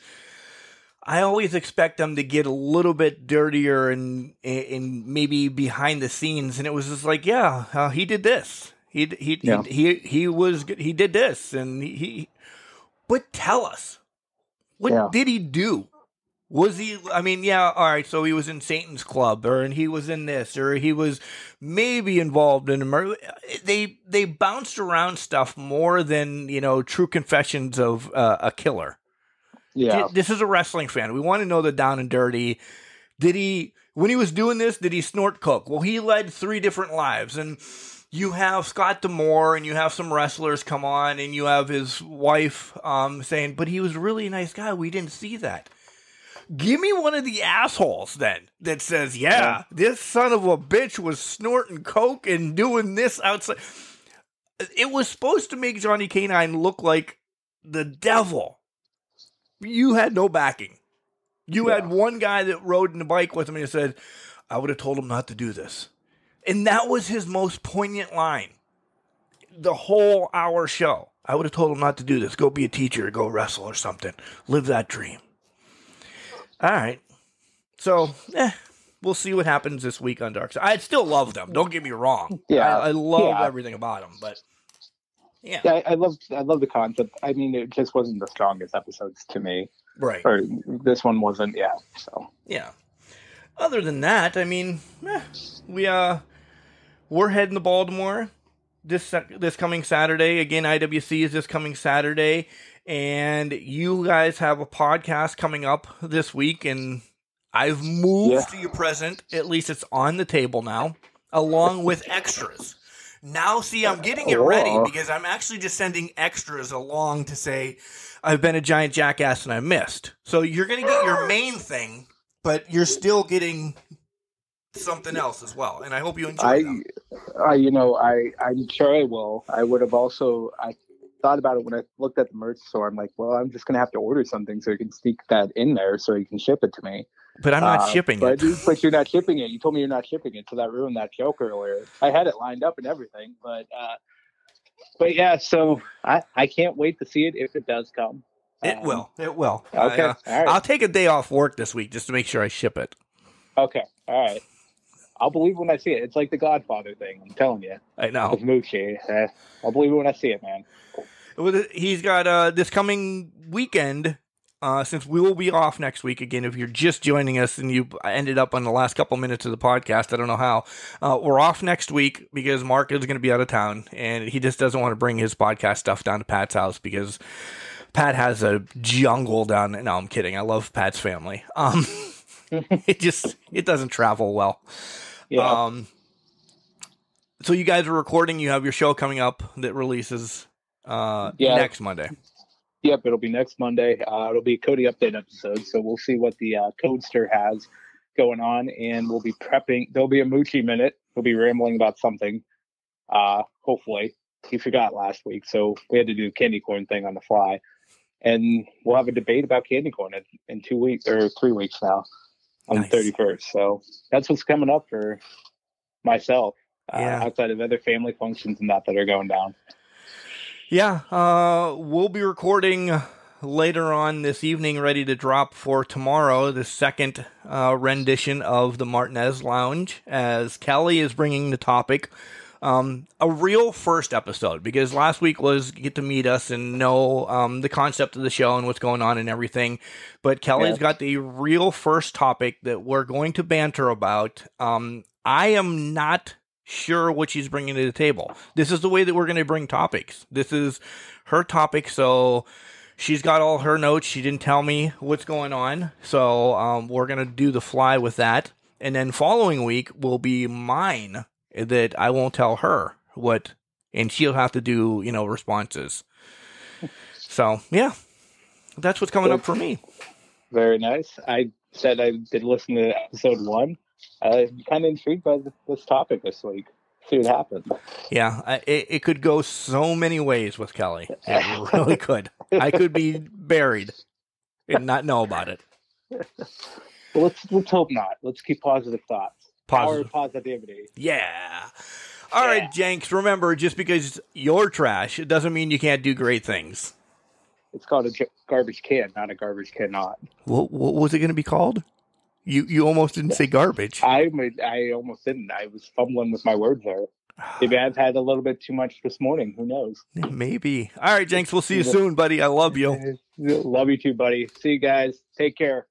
I always expect them to get a little bit dirtier and and maybe behind the scenes, and it was just like, yeah, uh, he did this. He he, Yeah. he he he was he did this, and he. he but tell us, what Yeah. did he do? Was he? I mean, yeah, all right. So he was in Satan's Club, or and he was in this, or he was maybe involved in a murder. They they bounced around stuff more than you know true confessions of uh, a killer. Yeah. Th- This is a wrestling fan. We want to know the down and dirty. Did he, when he was doing this, did he snort coke? Well, he led three different lives. And you have Scott D'Amore and you have some wrestlers come on and you have his wife um, saying, but he was really a nice guy. We didn't see that. Give me one of the assholes then that says, yeah, Yeah. this son of a bitch was snorting coke and doing this outside. It was supposed to make Johnny K9 look like the devil. You had no backing. You had one guy that rode in the bike with him and he said, I would have told him not to do this. And that was his most poignant line. The whole hour show. I would have told him not to do this. Go be a teacher, go wrestle or something. Live that dream. All right. So, eh, we'll see what happens this week on Dark Side. I still love them. Don't get me wrong. Yeah. I, I love Yeah. everything about them, but yeah, Yeah, I, I love I love the concept. I mean, it just wasn't the strongest episodes to me, right. or this one wasn't. Yeah, so Yeah. Other than that, I mean, eh, we uh, we're heading to Baltimore this this coming Saturday. Again, IWC is this coming Saturday, and you guys have a podcast coming up this week, and I've moved Yeah. your present. At least it's on the table now, along with extras. Now, see, I'm getting it ready because I'm actually just sending extras along to say I've been a giant jackass and I missed. So you're going to get your main thing, but you're still getting something else as well. And I hope you enjoy I. I, you know, I, I'm sure I will. I would have also, I thought about it when I looked at the merch store. I'm like, well, I'm just gonna have to order something so you can sneak that in there so you can ship it to me. But I'm not Uh, shipping but, it. But you're not shipping it. You told me you're not shipping it, so that ruined that joke earlier. I had it lined up and everything, but, uh, but yeah. So I, I can't wait to see it if it does come. It Um, will. It will. Okay. I, uh, all right. I'll take a day off work this week just to make sure I ship it. Okay. All right. I'll believe when I see it. It's like the Godfather thing. I'm telling you. I know. With Moochie. Uh, I'll believe it when I see it, man. He's got uh, this coming weekend. Uh, since we will be off next week again, if you're just joining us and you ended up on the last couple minutes of the podcast, I don't know how. Uh, we're off next week because Mark is going to be out of town and he just doesn't want to bring his podcast stuff down to Pat's house because Pat has a jungle down. No, I'm kidding. I love Pat's family. Um, *laughs* it just it doesn't travel well. Yeah. Um, so you guys are recording. You have your show coming up that releases uh, Yeah. next Monday. Yep, it'll be next Monday. Uh, it'll be a Cody update episode, so we'll see what the uh, Codester has going on, and we'll be prepping. There'll be a Moochie minute. We'll be rambling about something. Uh, hopefully, he forgot last week, so we had to do candy corn thing on the fly, and we'll have a debate about candy corn in, in two weeks or three weeks now, on Nice. the thirty first. So that's what's coming up for myself. Uh, Yeah. outside of other family functions and that that are going down. Yeah, uh, we'll be recording later on this evening, ready to drop for tomorrow, the second uh, rendition of the Martinez Lounge, as Kelly is bringing the topic. Um, a real first episode because last week was get to meet us and know um, the concept of the show and what's going on and everything. But Kelly's Yeah. got the real first topic that we're going to banter about. Um, I am not sure what she's bringing to the table. This is the way that we're going to bring topics. This is her topic, so she's got all her notes. She didn't tell me what's going on, so um, we're going to do the fly with that. And then following week will be mine that I won't tell her what, and she'll have to do you know responses. So yeah, that's what's coming up for me. Very nice. I said I did listen to episode one. I'm kind of intrigued by this topic this week. See what happens. Yeah, it, it could go so many ways with Kelly. It *laughs* really could. I could be buried and not know about it. Well, let's let's hope not. Let's keep positive thoughts. Positive. Power positivity. Yeah. All right, Jenks. Remember, just because you're trash, it doesn't mean you can't do great things. It's called a garbage can, not a garbage cannot. What, what was it going to be called? You you almost didn't say garbage. I I almost didn't. I was fumbling with my words there. *sighs* Maybe I've had a little bit too much this morning. Who knows? Maybe. All right, Jenks. We'll see you soon, buddy. I love you. *laughs* Love you too, buddy. See you guys. Take care.